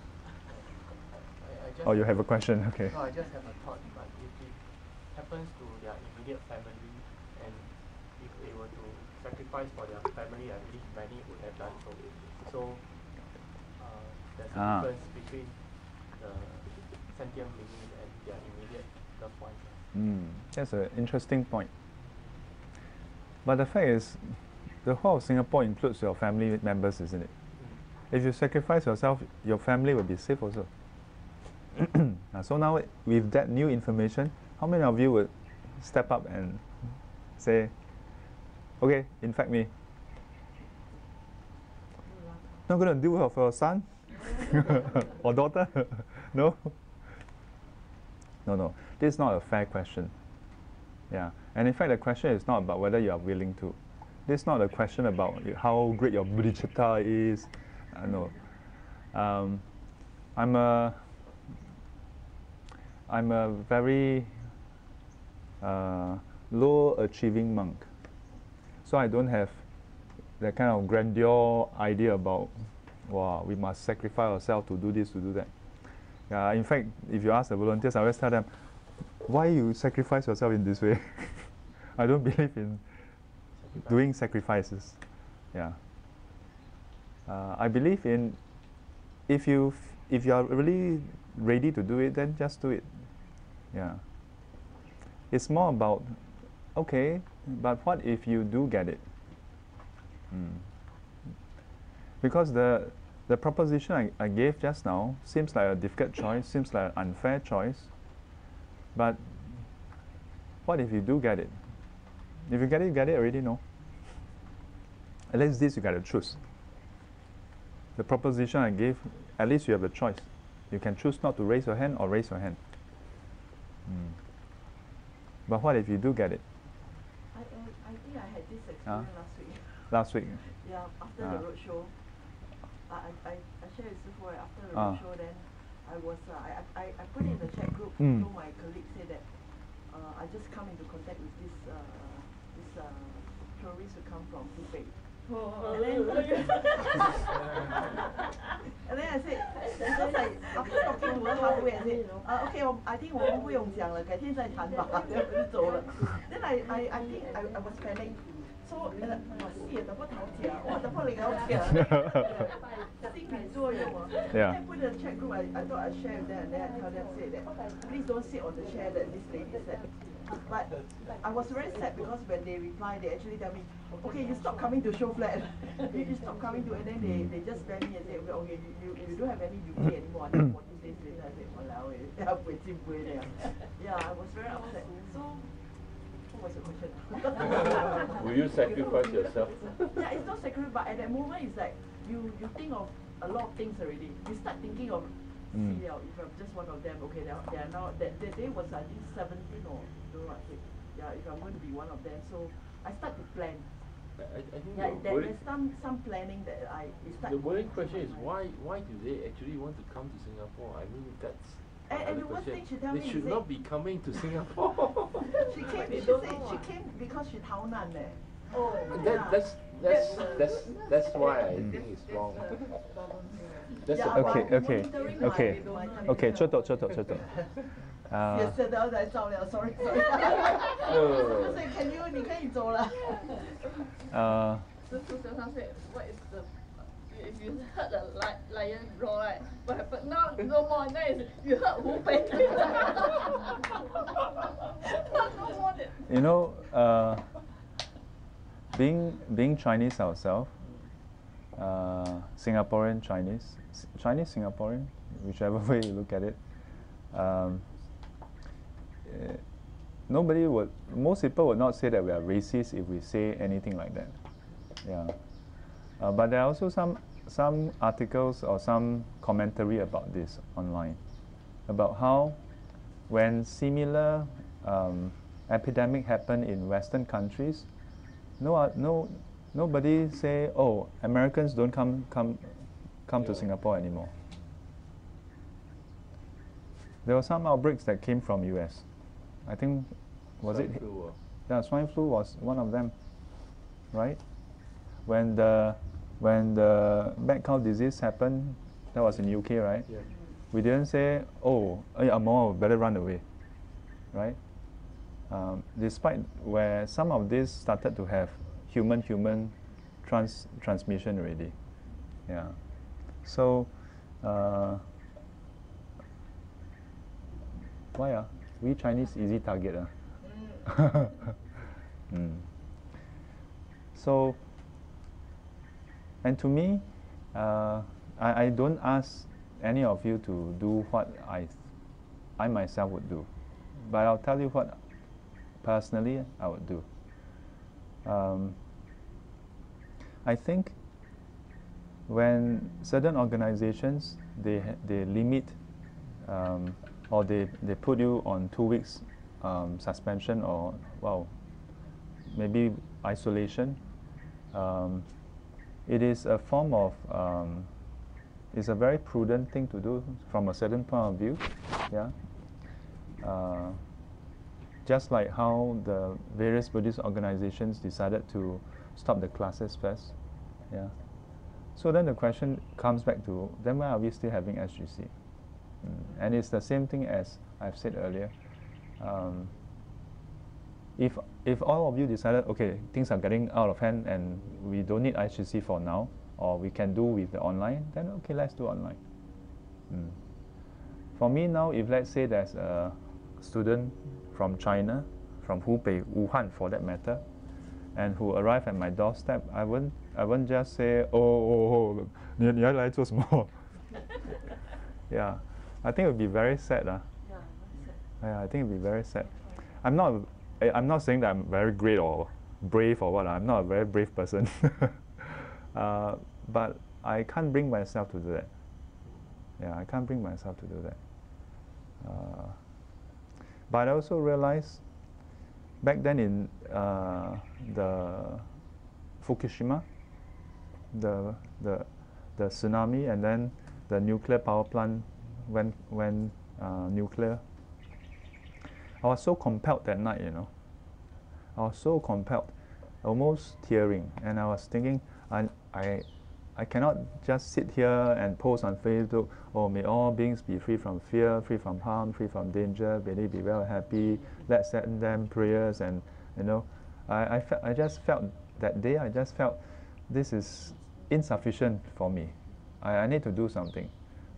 I, I just Or you have a question? Okay. No, I just have a thought, but if it happens to their immediate family and if they were to sacrifice for their family, I believe many would have done so. So uh, there's a Ah. difference between the sentient being and their immediate loved ones. Mm, that's an interesting point. But the fact is, the whole of Singapore includes your family members, isn't it? If you sacrifice yourself, your family will be safe also. Uh, so now, with that new information, how many of you would step up and say, okay, infect me? Not going to do it for your son or daughter? no? No, no. This is not a fair question. Yeah. And in fact, the question is not about whether you are willing to. This is not a question about how great your bodhicitta is. Uh, no. Um, I'm a I'm a very uh, low achieving monk. So I don't have that kind of grandeur idea about, wow, we must sacrifice ourselves to do this, to do that. Yeah, in fact, if you ask the volunteers, I always tell them, why you sacrifice yourself in this way? I don't believe in doing sacrifices. Yeah. Uh, I believe in if you if you are really ready to do it, then just do it. Yeah. It's more about okay, but what if you do get it? Mm. Because the the proposition I, I gave just now seems like a difficult choice, seems like an unfair choice. But what if you do get it? If you get it, you get it already, no. At least this you got to choose. The proposition I gave, at least you have a choice. You can choose not to raise your hand or raise your hand. Mm. But what if you do get it? I, I, I think I had this experience Huh? last week. Last week. Yeah, after Ah. the roadshow, I, I, I, I shared with Sifu, after the Ah. roadshow, then I was, uh, I, I, I put it in the chat group, Mm. so my colleague said that uh, I just come into contact with this, uh, this uh, tourist who come from Hubei. And then, 等下先，等下啊，不懂听我的好敷衍先。啊，OK，我 I think 我们不用讲了，改天再谈吧，我就走了。Then I I think I was planning. panicked. So, and I, oh, see, the what tia, what the what tia. 心理作用啊。 Yeah. Then put in the chat group, I, I thought I share with them and then I tell them say that please don't sit on the chair that this lady said. But I was very sad because when they reply, they actually tell me, okay, you stop coming to show flat. you, you stop coming to, and then they, they just spam me and say, okay, okay you, you, you don't have any duty anymore. And then 14 days later, I said, walao, eh, halfway, halfway there. Yeah, I was very upset. So, Will you sacrifice yourself? yeah, it's not sacrifice, but at that moment, it's like you you think of a lot of things already. You start thinking of, Mm. see, if I'm just one of them, okay, they are, they are now, that, that day was, I think, 17 or don't know what, it- yeah, if I'm going to be one of them. So I start to plan. I, I think Yeah, the there, there's some, some planning that I start. The worrying question is why why do they actually want to come to Singapore? I mean that's And- question. thing she tell me is should not be coming to Singapore. She came, she said, know she ah. came because she 逃难 eh. Oh, that, that's that's that's that's why I think it's wrong. That's Yeah, Okay, okay, okay, okay, temperature. 出到出到出到。啊 Yes, 现在在照料，sorry sorry。呃 Say, can you 你可以走了。呃 The two thousand said, what is the, if you heard the li- lion roar, right, what happened? Now no more, now is you heard Wu Fei. No more. You know, uh, being being Chinese ourselves, uh, Singaporean Chinese, Chinese Singaporean, whichever way you look at it, um, eh, nobody would, most people would not say that we are racist if we say anything like that. Yeah, uh, but there are also some some articles or some commentary about this online, about how when similar um, epidemic happened in Western countries, no, o- no, nobody say, oh, Americans don't come come come to Singapore anymore. There were some outbreaks that came from U.S. I think was Swine it? flu, uh, Yeah, swine flu was one of them, right? When the when the mad cow disease happened, that was in UK, right? Yeah. We didn't say, oh, hey, Amor, better run away, right? Um, despite where some of this started to have human-human trans transmission already, yeah. So, uh, why ah? We Chinese easy target ah. Mm. So, and to me, uh, I, I don't ask any of you to do what I, I myself would do, but I'll tell you what personally I would do. Um, I think when certain organizations they they limit um, or they, they put you on two weeks um, suspension or well maybe isolation um, it is a form of um, it's a very prudent thing to do from a certain point of view yeah uh, just like how the various Buddhist organizations decided to stop the classes first yeah so then the question comes back to then why are we still having SGC? Mm, And it's the same thing as I've said earlier. Um, if if all of you decided okay things are getting out of hand and we don't need IGC for now or we can do with the online then okay let's do online. Mm. For me now if let's say there's a student from China from Hubei Wuhan for that matter and who arrive at my doorstep I won't I won't just say oh oh oh 你你要来做什么 yeah I think it would be very sad ah. Yeah, that's it. Yeah, I think it'd be very sad. I'm not. I- I'm not saying that I'm very great or brave or what. I'm not a very brave person. uh, but I can't bring myself to do that. Yeah, I can't bring myself to do that. Uh, but I also realized back then in uh, the Fukushima, the the the tsunami, and then the nuclear power plant went went uh, nuclear. I was so compelled that night, you know. I was so compelled, almost tearing, and I was thinking, I, I, I cannot just sit here and post on Facebook, oh, may all beings be free from fear, free from harm, free from danger, may they be well, happy, let's send them prayers, and, you know, I, I, fe- I just felt that day I just felt this is insufficient for me. I, I need to do something.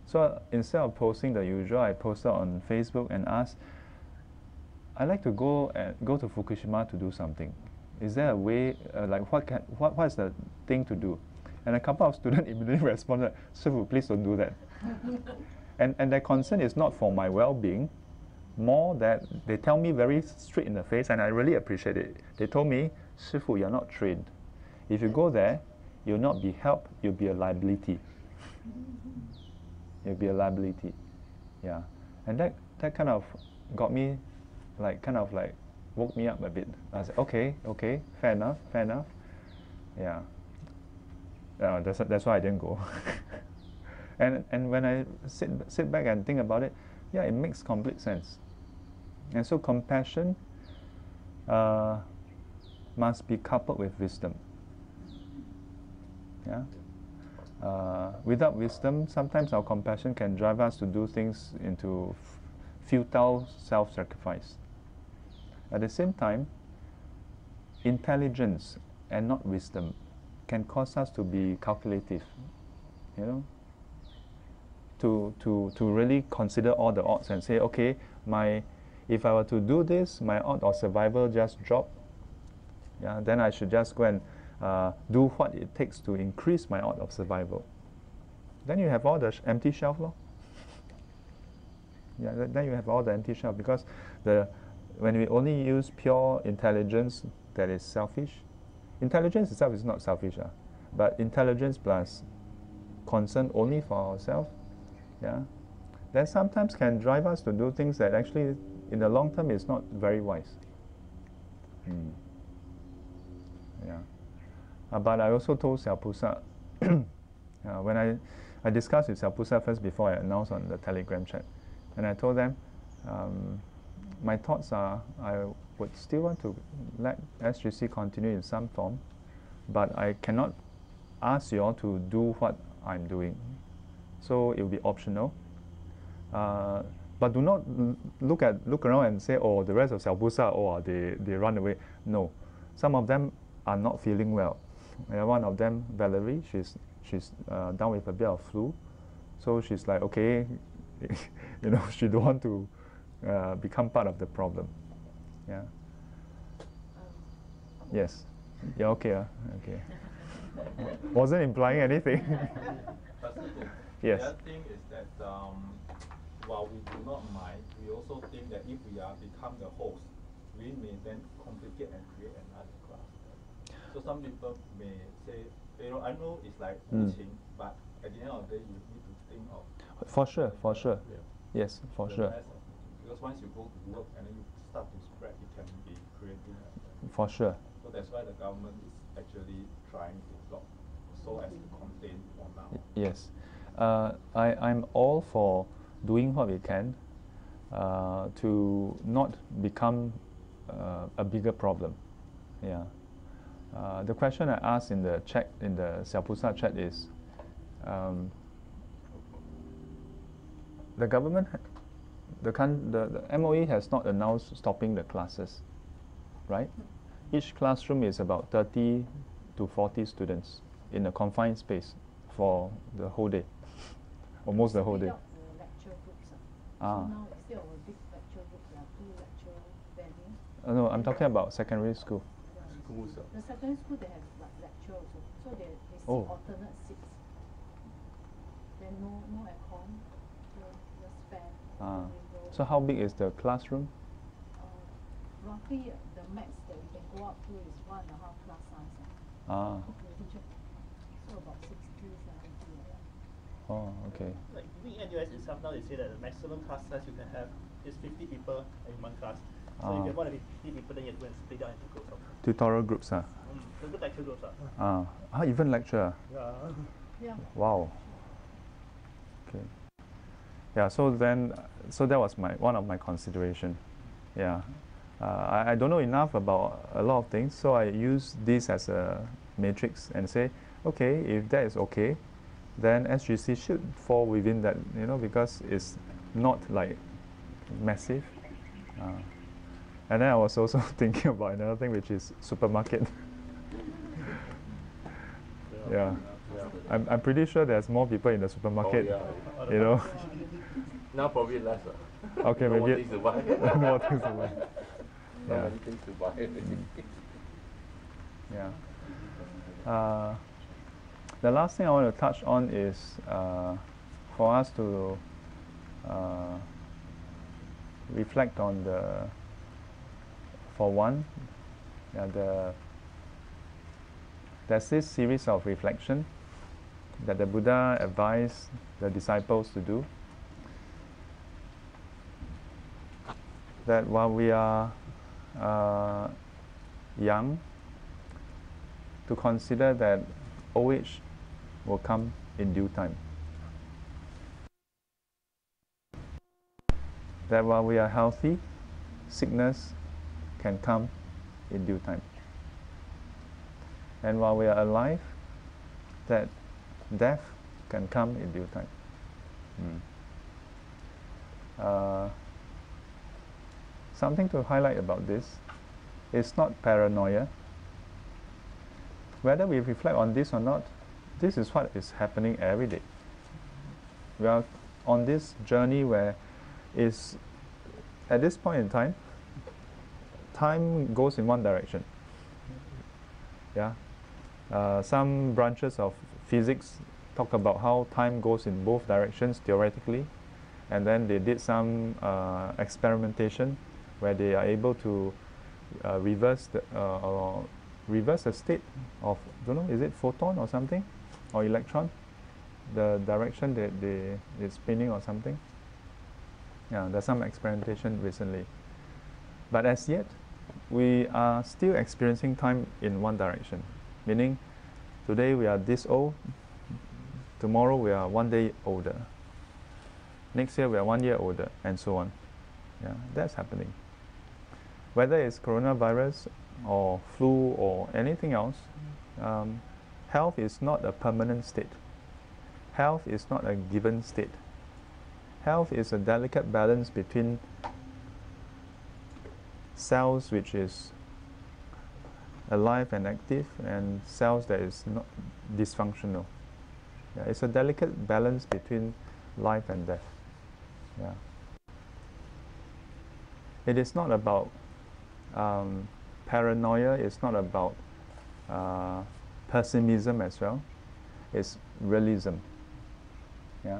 So instead of posting the usual, I posted on Facebook and asked, I'd like to go and go to Fukushima to do something. Is there a way, uh, like what, can, what, what is the thing to do? And a couple of students immediately responded, Sifu, please don't do that. and, and their concern is not for my well-being, more that they tell me very straight in the face, and I really appreciate it. They told me, Sifu, you're not trained. If you go there, you'll not be helped, you'll be a liability. You'll be a liability. Yeah. And that, that kind of got me, like, kind of like, woke me up a bit. I said, okay, okay, fair enough, fair enough. Yeah. Uh, that's, that's why I didn't go. and, and when I sit, sit back and think about it, yeah, it makes complete sense. And so compassion uh, must be coupled with wisdom. Yeah. Uh, without wisdom, sometimes our compassion can drive us to do things into futile self-sacrifice. At the same time, intelligence and not wisdom can cause us to be calculative, you know, to, to, to really consider all the odds and say, okay, my, if I were to do this, my odds of survival just drop. Yeah, then I should just go and uh, do what it takes to increase my odds of survival. Then you have all the sh empty shelf, lor. Yeah, th then you have all the empty shelf because the when we only use pure intelligence that is selfish, intelligence itself is not selfish, uh, but intelligence plus concern only for ourselves, yeah, then sometimes can drive us to do things that actually in the long term is not very wise. Mm. Yeah. Uh, but I also told Xiao Pusa, uh, when I, I discussed with Xiao Pusa first before I announced on the Telegram chat, and I told them, um, my thoughts are I would still want to let SGC continue in some form, but I cannot ask you all to do what I'm doing. So it will be optional. Uh, but do not look at look around and say, oh, the rest of Xiaopusa, oh, they, they run away. No, some of them are not feeling well. And one of them, Valerie, she's she's uh, down with a bit of flu, so she's like, okay, you know, she don't want to uh, become part of the problem. Yeah. Yes. Yeah. Okay. Uh, okay. Wasn't implying anything. yes. The other thing is that um, while we do not mind, we also think that if we are become the host, we may then complicate and create another class. So some people may say, you know, I know it's like Mm. teaching, but at the end of the day, you need to think of For sure. For sure. Yeah. Yes. For the sure. Rest of it. Because once you go to work and then you start to spread, it can be creating. For sure. So that's why the government is actually trying to block so as to contain for now. Yes. Uh, I, I'm all for doing what we can uh, to not become uh, a bigger problem. Yeah. Uh, the question I asked in the chat, in the Xiaopusa chat is, um, the government, the, con- the, the MOE has not announced stopping the classes, right? Each classroom is about 30 to 40 students in a confined space for the whole day, almost the whole day. Lecture groups. ah. Ah. So now instead of a big lecture group, there are two lecture venue. Uh, no, I'm talking about secondary school. Schools, uh, The secondary school they have like lecture also, so they they sit Oh. alternate seats. Then no no aircon, just fan, Ah. Open window. So how big is the classroom? Uh, roughly uh, the max that we can go up to is one and a half class size. ah. Ah, Okay. So about 60, 70 like oh, okay. Like even NUS itself now they say that the maximum class size you can have is 50 people in one class. So Ah. if you have more than 50 people then you have to split out into groups Tutorial groups, ah. mm, lecture groups ah. Ah, ah even lecture. ah? Yeah. Yeah. Wow. Okay. Yeah. So then, so that was my one of my consideration. Yeah. Uh, I, I don't know enough about a lot of things, so I use this as a matrix and say, okay, if that is okay, then SGC should fall within that, you know, because it's not like massive. Uh, and then I was also thinking about another thing, which is supermarket. Yeah. Yeah. I'm, I'm pretty sure there's more people in the supermarket. Oh, yeah. You know. Now probably less. Uh. Okay, no more maybe- things to buy. more things to buy. Yeah. Mm. many things to buy. already. Yeah. Uh, the last thing I want to touch on is uh, for us to uh, reflect on the, for one, yeah, the there's this series of reflection that the Buddha advised the disciples to do. That while we are uh, young, to consider that old age will come in due time. That while we are healthy, sickness can come in due time. And while we are alive, that death can come in due time. Mm. Uh, something to highlight about this is not paranoia. Whether we reflect on this or not, this is what is happening every day. We are on this journey where is at this point in time, time goes in one direction. Yeah. Uh, some branches of physics talk about how time goes in both directions theoretically, and then they did some uh, experimentation where they are able to uh, reverse the uh, or reverse the state of don't know is it photon or something? Or electron? The direction that they is spinning or something? Yeah there's some experimentation recently. But as yet we are still experiencing time in one direction. Meaning today we are this old tomorrow we are one day older. Next year we are one year older and so on. Yeah that's happening whether it's coronavirus or flu or anything else, um, health is not a permanent state. Health is not a given state. Health is a delicate balance between cells which is alive and active and cells that is not dysfunctional. Yeah, it's a delicate balance between life and death. Yeah. It is not about um, paranoia is not about uh, pessimism as well. It's realism. Yeah.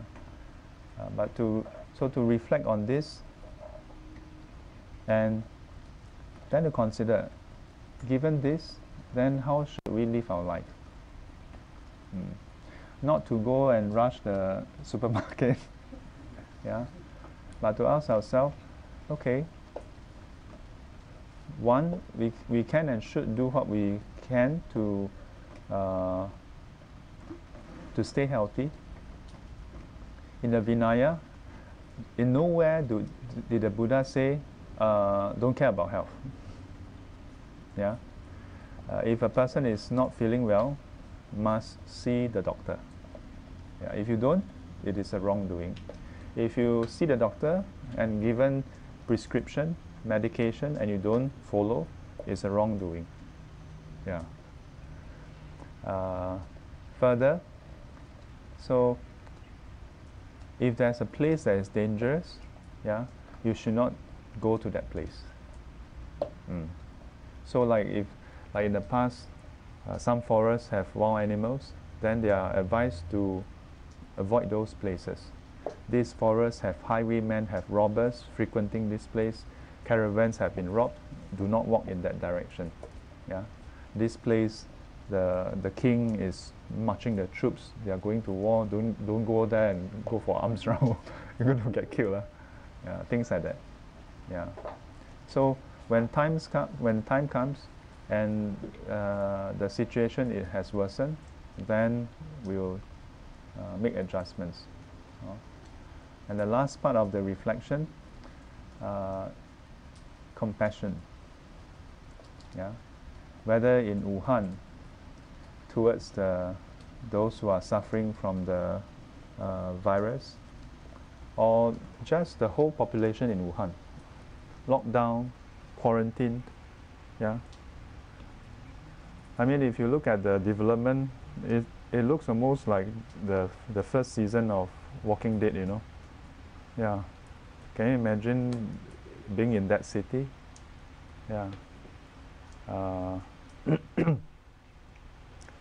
Uh, but to so to reflect on this and then to consider, given this, then how should we live our life? Mm. Not to go and rush the supermarket, yeah, but to ask ourselves, okay, one, we, we can and should do what we can to uh, to stay healthy. In the Vinaya, in nowhere do, did the Buddha say, uh, don't care about health. Yeah, uh, if a person is not feeling well, must see the doctor. Yeah, if you don't, it is a wrongdoing. If you see the doctor and given prescription, medication and you don't follow, it's a wrongdoing. Yeah. Uh, further, so if there's a place that is dangerous, yeah, you should not go to that place. Mm. So like if, like in the past, uh, some forests have wild animals, then they are advised to avoid those places. These forests have highwaymen, have robbers frequenting this place, caravans have been robbed, do not walk in that direction. Yeah, this place, the the king is marching the troops. They are going to war. Don't don't go there and go for arms round. You're going to get killed. Yeah, things like that. Yeah. So when times come, when time comes, and uh, the situation it has worsened, then we'll uh, make adjustments. Uh, and the last part of the reflection. Uh, compassion. Yeah, whether in Wuhan, towards the those who are suffering from the uh, virus, or just the whole population in Wuhan, lockdown, quarantined. Yeah. I mean, if you look at the development, it, it looks almost like the the first season of Walking Dead, you know. Yeah. Can you imagine being in that city? Yeah. Uh,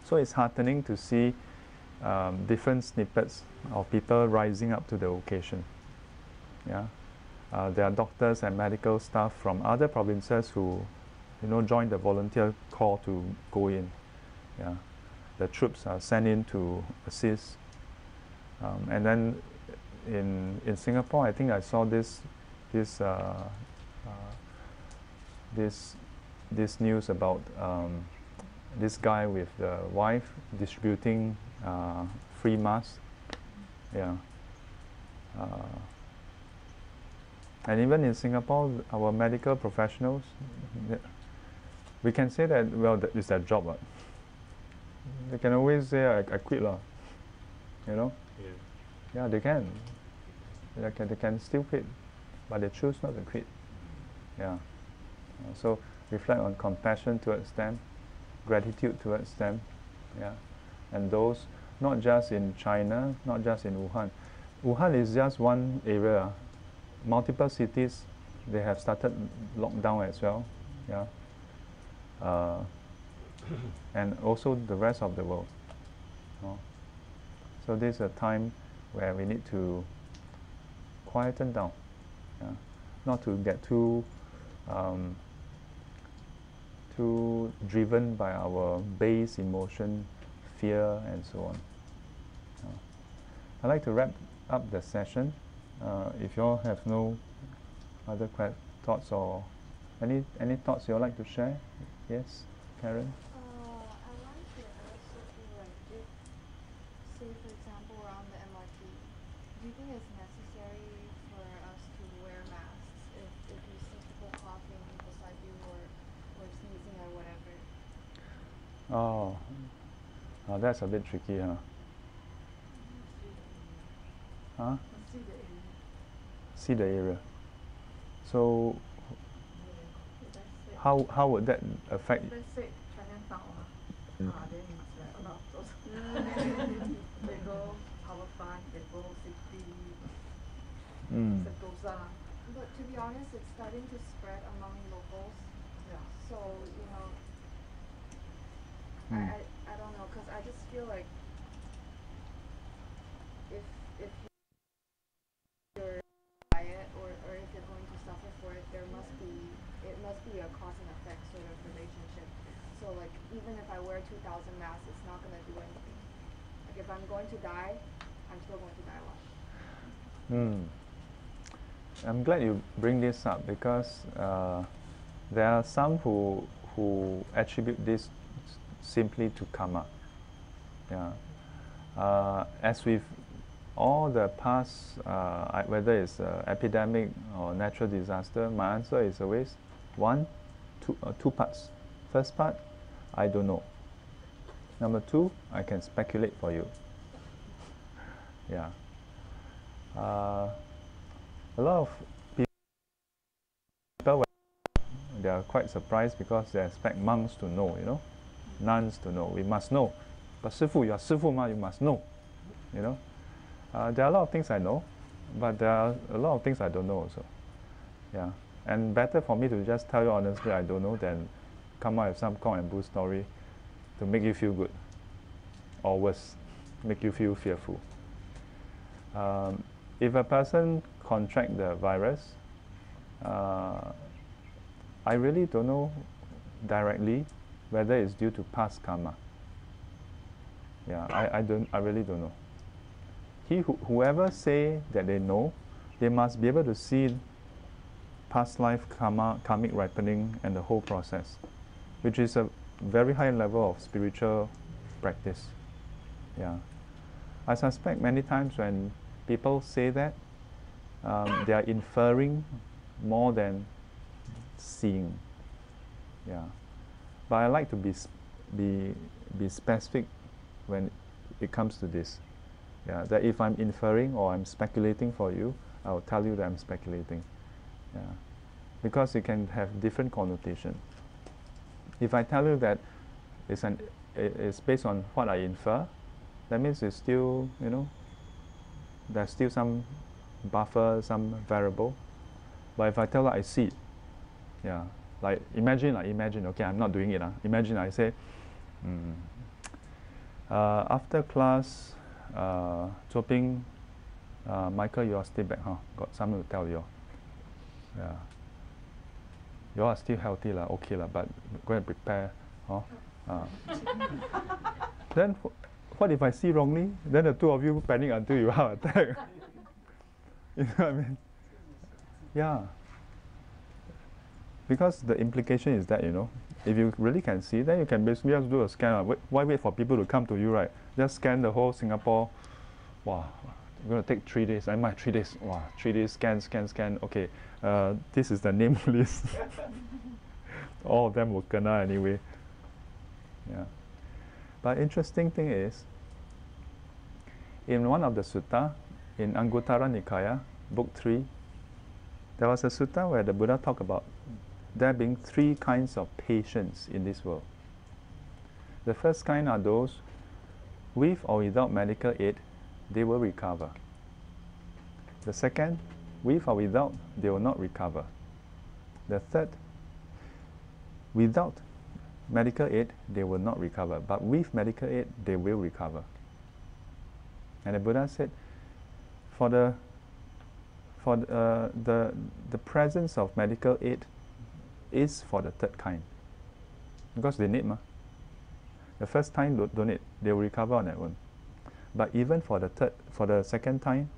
so it's heartening to see um, different snippets of people rising up to the occasion. Yeah. Uh, there are doctors and medical staff from other provinces who, you know, join the volunteer call to go in. Yeah. The troops are sent in to assist. Um, and then in in Singapore, I think I saw this this uh, uh, this this news about um, this guy with the wife distributing uh, free masks. Yeah. Uh, and even in Singapore, our medical professionals, we can say that well, that is their job. Right? They can always say, "I, I quit, lah." You know. Yeah. Yeah, they can. They can, they can still quit, but they choose not to quit. Yeah. So reflect on compassion towards them, gratitude towards them. Yeah. And those, not just in China, not just in Wuhan. Wuhan is just one area. Multiple cities, they have started lockdown as well. Yeah. Uh, and also the rest of the world. Oh. So this is a time where we need to quieten down, yeah? not to get too um, too driven by our base emotion, fear, and so on. Uh, I'd like to wrap up the session. Uh, if you all have no other thoughts or any any thoughts you'd like to share, yes, Karen. Uh, I like to ask Sifu, like, if, say, for example, around the MRT, do you think it's necessary for us to wear masks if, if you see people coughing beside you or, or sneezing or whatever? Oh, oh, that's a bit tricky, huh? Huh? See the area. So, how how would that affect? Let's say Chinatown, Mm. ah, then it's like a lot they go Harbourfront, they go City, Mm. But to be honest, it's starting to spread among locals. Yeah. So, you know, Mm. I, I, I know, because I just feel like if, if you're diet or, or if you're going to suffer for it, there must be, it must be a cause and effect sort of relationship. So like, even if I wear 2,000 masks, it's not going to do anything. Like if I'm going to die, I'm still going to die watch. Hmm. I'm glad you bring this up because uh, there are some who who attribute this simply to karma. Yeah. Uh, as with all the past, uh, whether it's epidemic or natural disaster, my answer is always one, two, uh, two parts. First part, I don't know. Number two, I can speculate for you. Yeah. Uh, a lot of people they are quite surprised because they expect monks to know, you know, nuns to know. We must know. But Sifu, you are Sifu ma, you must know. You know. Uh, there are a lot of things I know, but there are a lot of things I don't know also. Yeah. And better for me to just tell you honestly I don't know than come up with some cock and bull story to make you feel good. Or worse, make you feel fearful. Um, if a person contract the virus, uh, I really don't know directly whether it's due to past karma. Yeah, I, I don't I really don't know. He who, whoever say that they know, they must be able to see past life karma karmic ripening and the whole process, which is a very high level of spiritual practice. Yeah. I suspect many times when people say that, um, they are inferring more than seeing. Yeah. But I like to be be be specific when it comes to this. Yeah. That if I'm inferring or I'm speculating for you, I'll tell you that I'm speculating. Yeah. Because it can have different connotation. If I tell you that it's an it's based on what I infer, that means it's still, you know, there's still some buffer, some variable. But if I tell her I sit, yeah, like imagine, like imagine, okay, I'm not doing it. Uh. Imagine I say, mm, uh, after class, uh, Choping, uh, Michael, you all stay back, huh? Got something to tell you. Yeah. You are still healthy, lah, okay, lah, but go and prepare. Huh? Uh. then what if I see wrongly? Then the two of you panic until you have attack. you know what I mean? Yeah. Because the implication is that, you know, if you really can see, then you can basically just do a scan. Wait, why wait for people to come to you, right? Just scan the whole Singapore. Wow, it's going to take three days. I might three days. Wow, three days, scan, scan, scan. Okay, uh, this is the name list. All of them will kena anyway. Yeah. But interesting thing is, in one of the sutta, in Anguttara Nikaya, book 3, there was a sutta where the Buddha talked about there being three kinds of patients in this world. The first kind are those with or without medical aid, they will recover. The second, with or without, they will not recover. The third, without medical aid, they will not recover. But with medical aid, they will recover. And the Buddha said, for the for the, uh, the the presence of medical aid is for the third kind because they need ma. The first time don't, don't need, they will recover on their own. But even for the third, for the second time,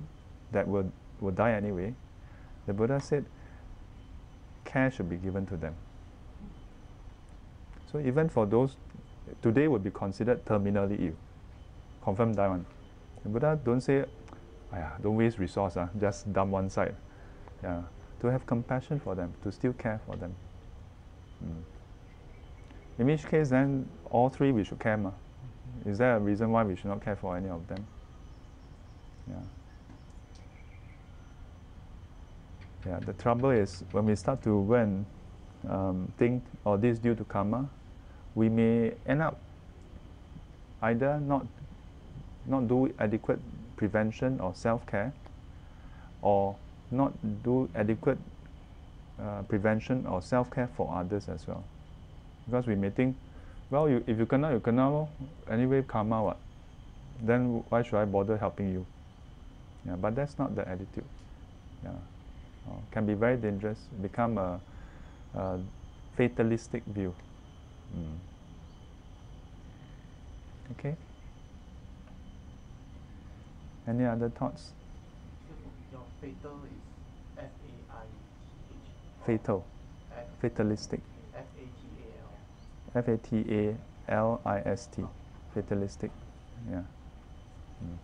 that will will die anyway. The Buddha said, care should be given to them. So even for those, today would be considered terminally ill, confirmed die one. The Buddha don't say, don't waste resource, uh, just dump one side. Yeah, to have compassion for them, to still care for them. Mm. In which case, then all three we should care. Ma. Is there a reason why we should not care for any of them? Yeah. Yeah. The trouble is when we start to when um, think, or oh, this due to karma, we may end up either not not do adequate prevention or self-care, or not do adequate uh, prevention or self-care for others as well. Because we may think, well, you, if you cannot, you cannot, anyway, karma what? Then why should I bother helping you? Yeah, but that's not the attitude. Yeah, uh, can be very dangerous. Become a, a fatalistic view. Mm. Okay. Any other thoughts? Your fatal is. Fatal. Fatalistic. F A T A L. F A T A L I S T. Fatalistic. Yeah. Mm.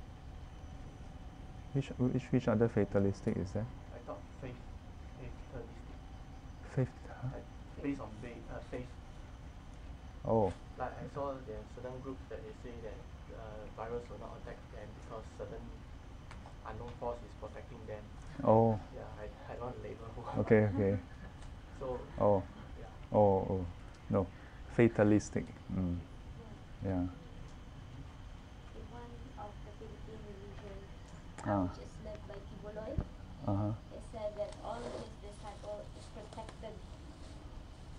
Which, which which other fatalistic is there? I thought faith, fatalistic. Faith. Huh? Based on faith, uh, faith. Oh. Like I saw there are certain groups that they say that uh, virus will not attack them because certain unknown force is protecting them. Oh. Yeah, I, I don't want to label. Okay. Okay. so Oh. yeah. Oh. Oh. No. Fatalistic. Mm. Yeah. The one of the Philippine religion, Ah. which is led by Quiboloy, Uh huh. they said that all of his disciples is protected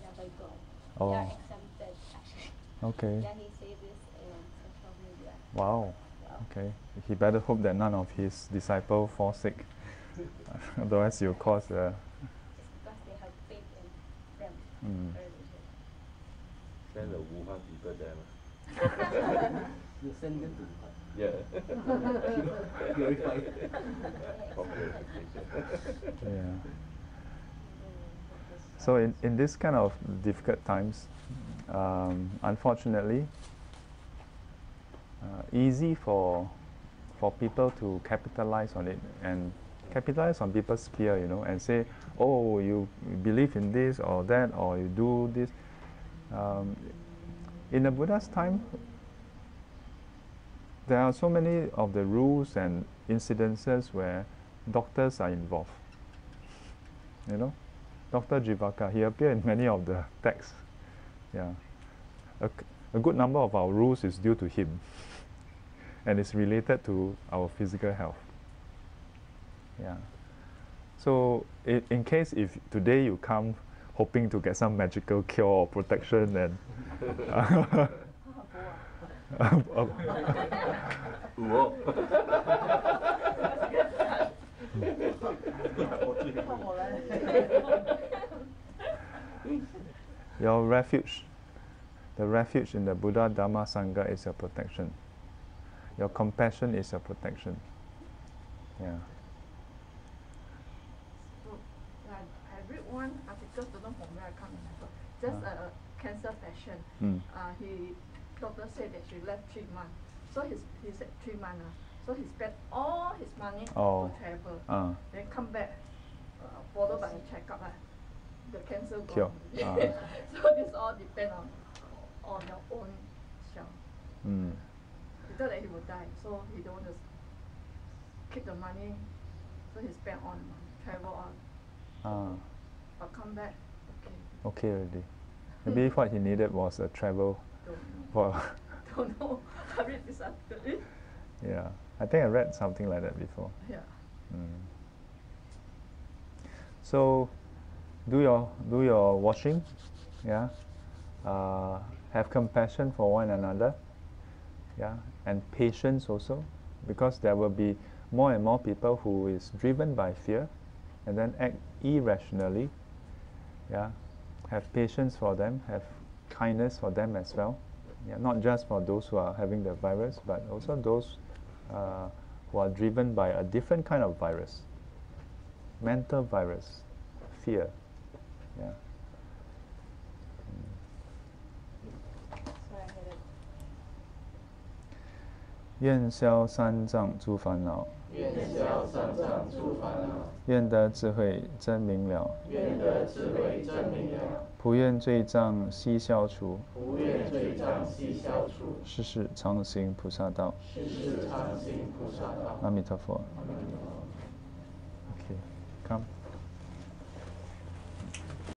yeah, by God. They Oh. are exempted, actually. Okay. Yeah, he say this in social media. Wow. Wow. Okay. He better hope that none of his disciples fall sick. Otherwise, you'll cause a. It's because they have faith in them, Mm. Send the Wuhan people there. You send them to Wuhan. Yeah. Purify. Yeah. So in, in this kind of difficult times, um, unfortunately, uh, easy for for people to capitalize on it and capitalize on people's fear, you know, and say, oh, you believe in this or that, or you do this. Um, in the Buddha's time, there are so many of the rules and incidences where doctors are involved. You know, Dr. Jivaka, he appeared in many of the texts. Yeah, a, a good number of our rules is due to him. and it's related to our physical health. Yeah. So in, in case if today you come hoping to get some magical cure or protection and your refuge, the refuge in the Buddha Dharma Sangha is your protection. Your compassion is your protection. Yeah. So, I, I read one article, don't know from where I can't remember. Just Ah. a cancer patient. Mm. Uh, he doctor said that she left three months. So his he said three months. Uh, so he spent all his money Oh. to travel. Ah. Then come back, uh, followed by a checkup. Uh, the cancer gone. Ah. so this all depend on on your own self. Mm. He thought that he would die, so he don't want to keep the money. So he spent on travel on, Ah. But come back, okay, Okay already. Maybe what he needed was a travel don't know. for don't know. I read this article. yeah. I think I read something like that before. Yeah. Mm. So do your do your washing, yeah. Uh, have compassion for one another, yeah, and patience also, because there will be more and more people who is driven by fear, and then act irrationally, yeah. Have patience for them, have kindness for them as well, yeah. Not just for those who are having the virus, but also those uh, who are driven by a different kind of virus, mental virus, fear. Yeah. Sorry, I hit it. 愿消三障诸烦恼， 愿消三障诸烦恼，愿得智慧真明了，愿得智慧真明了，不愿罪障悉消除，不愿罪障悉消除，世世常行菩萨道。世世常行菩萨道。阿弥陀佛。Okay, come.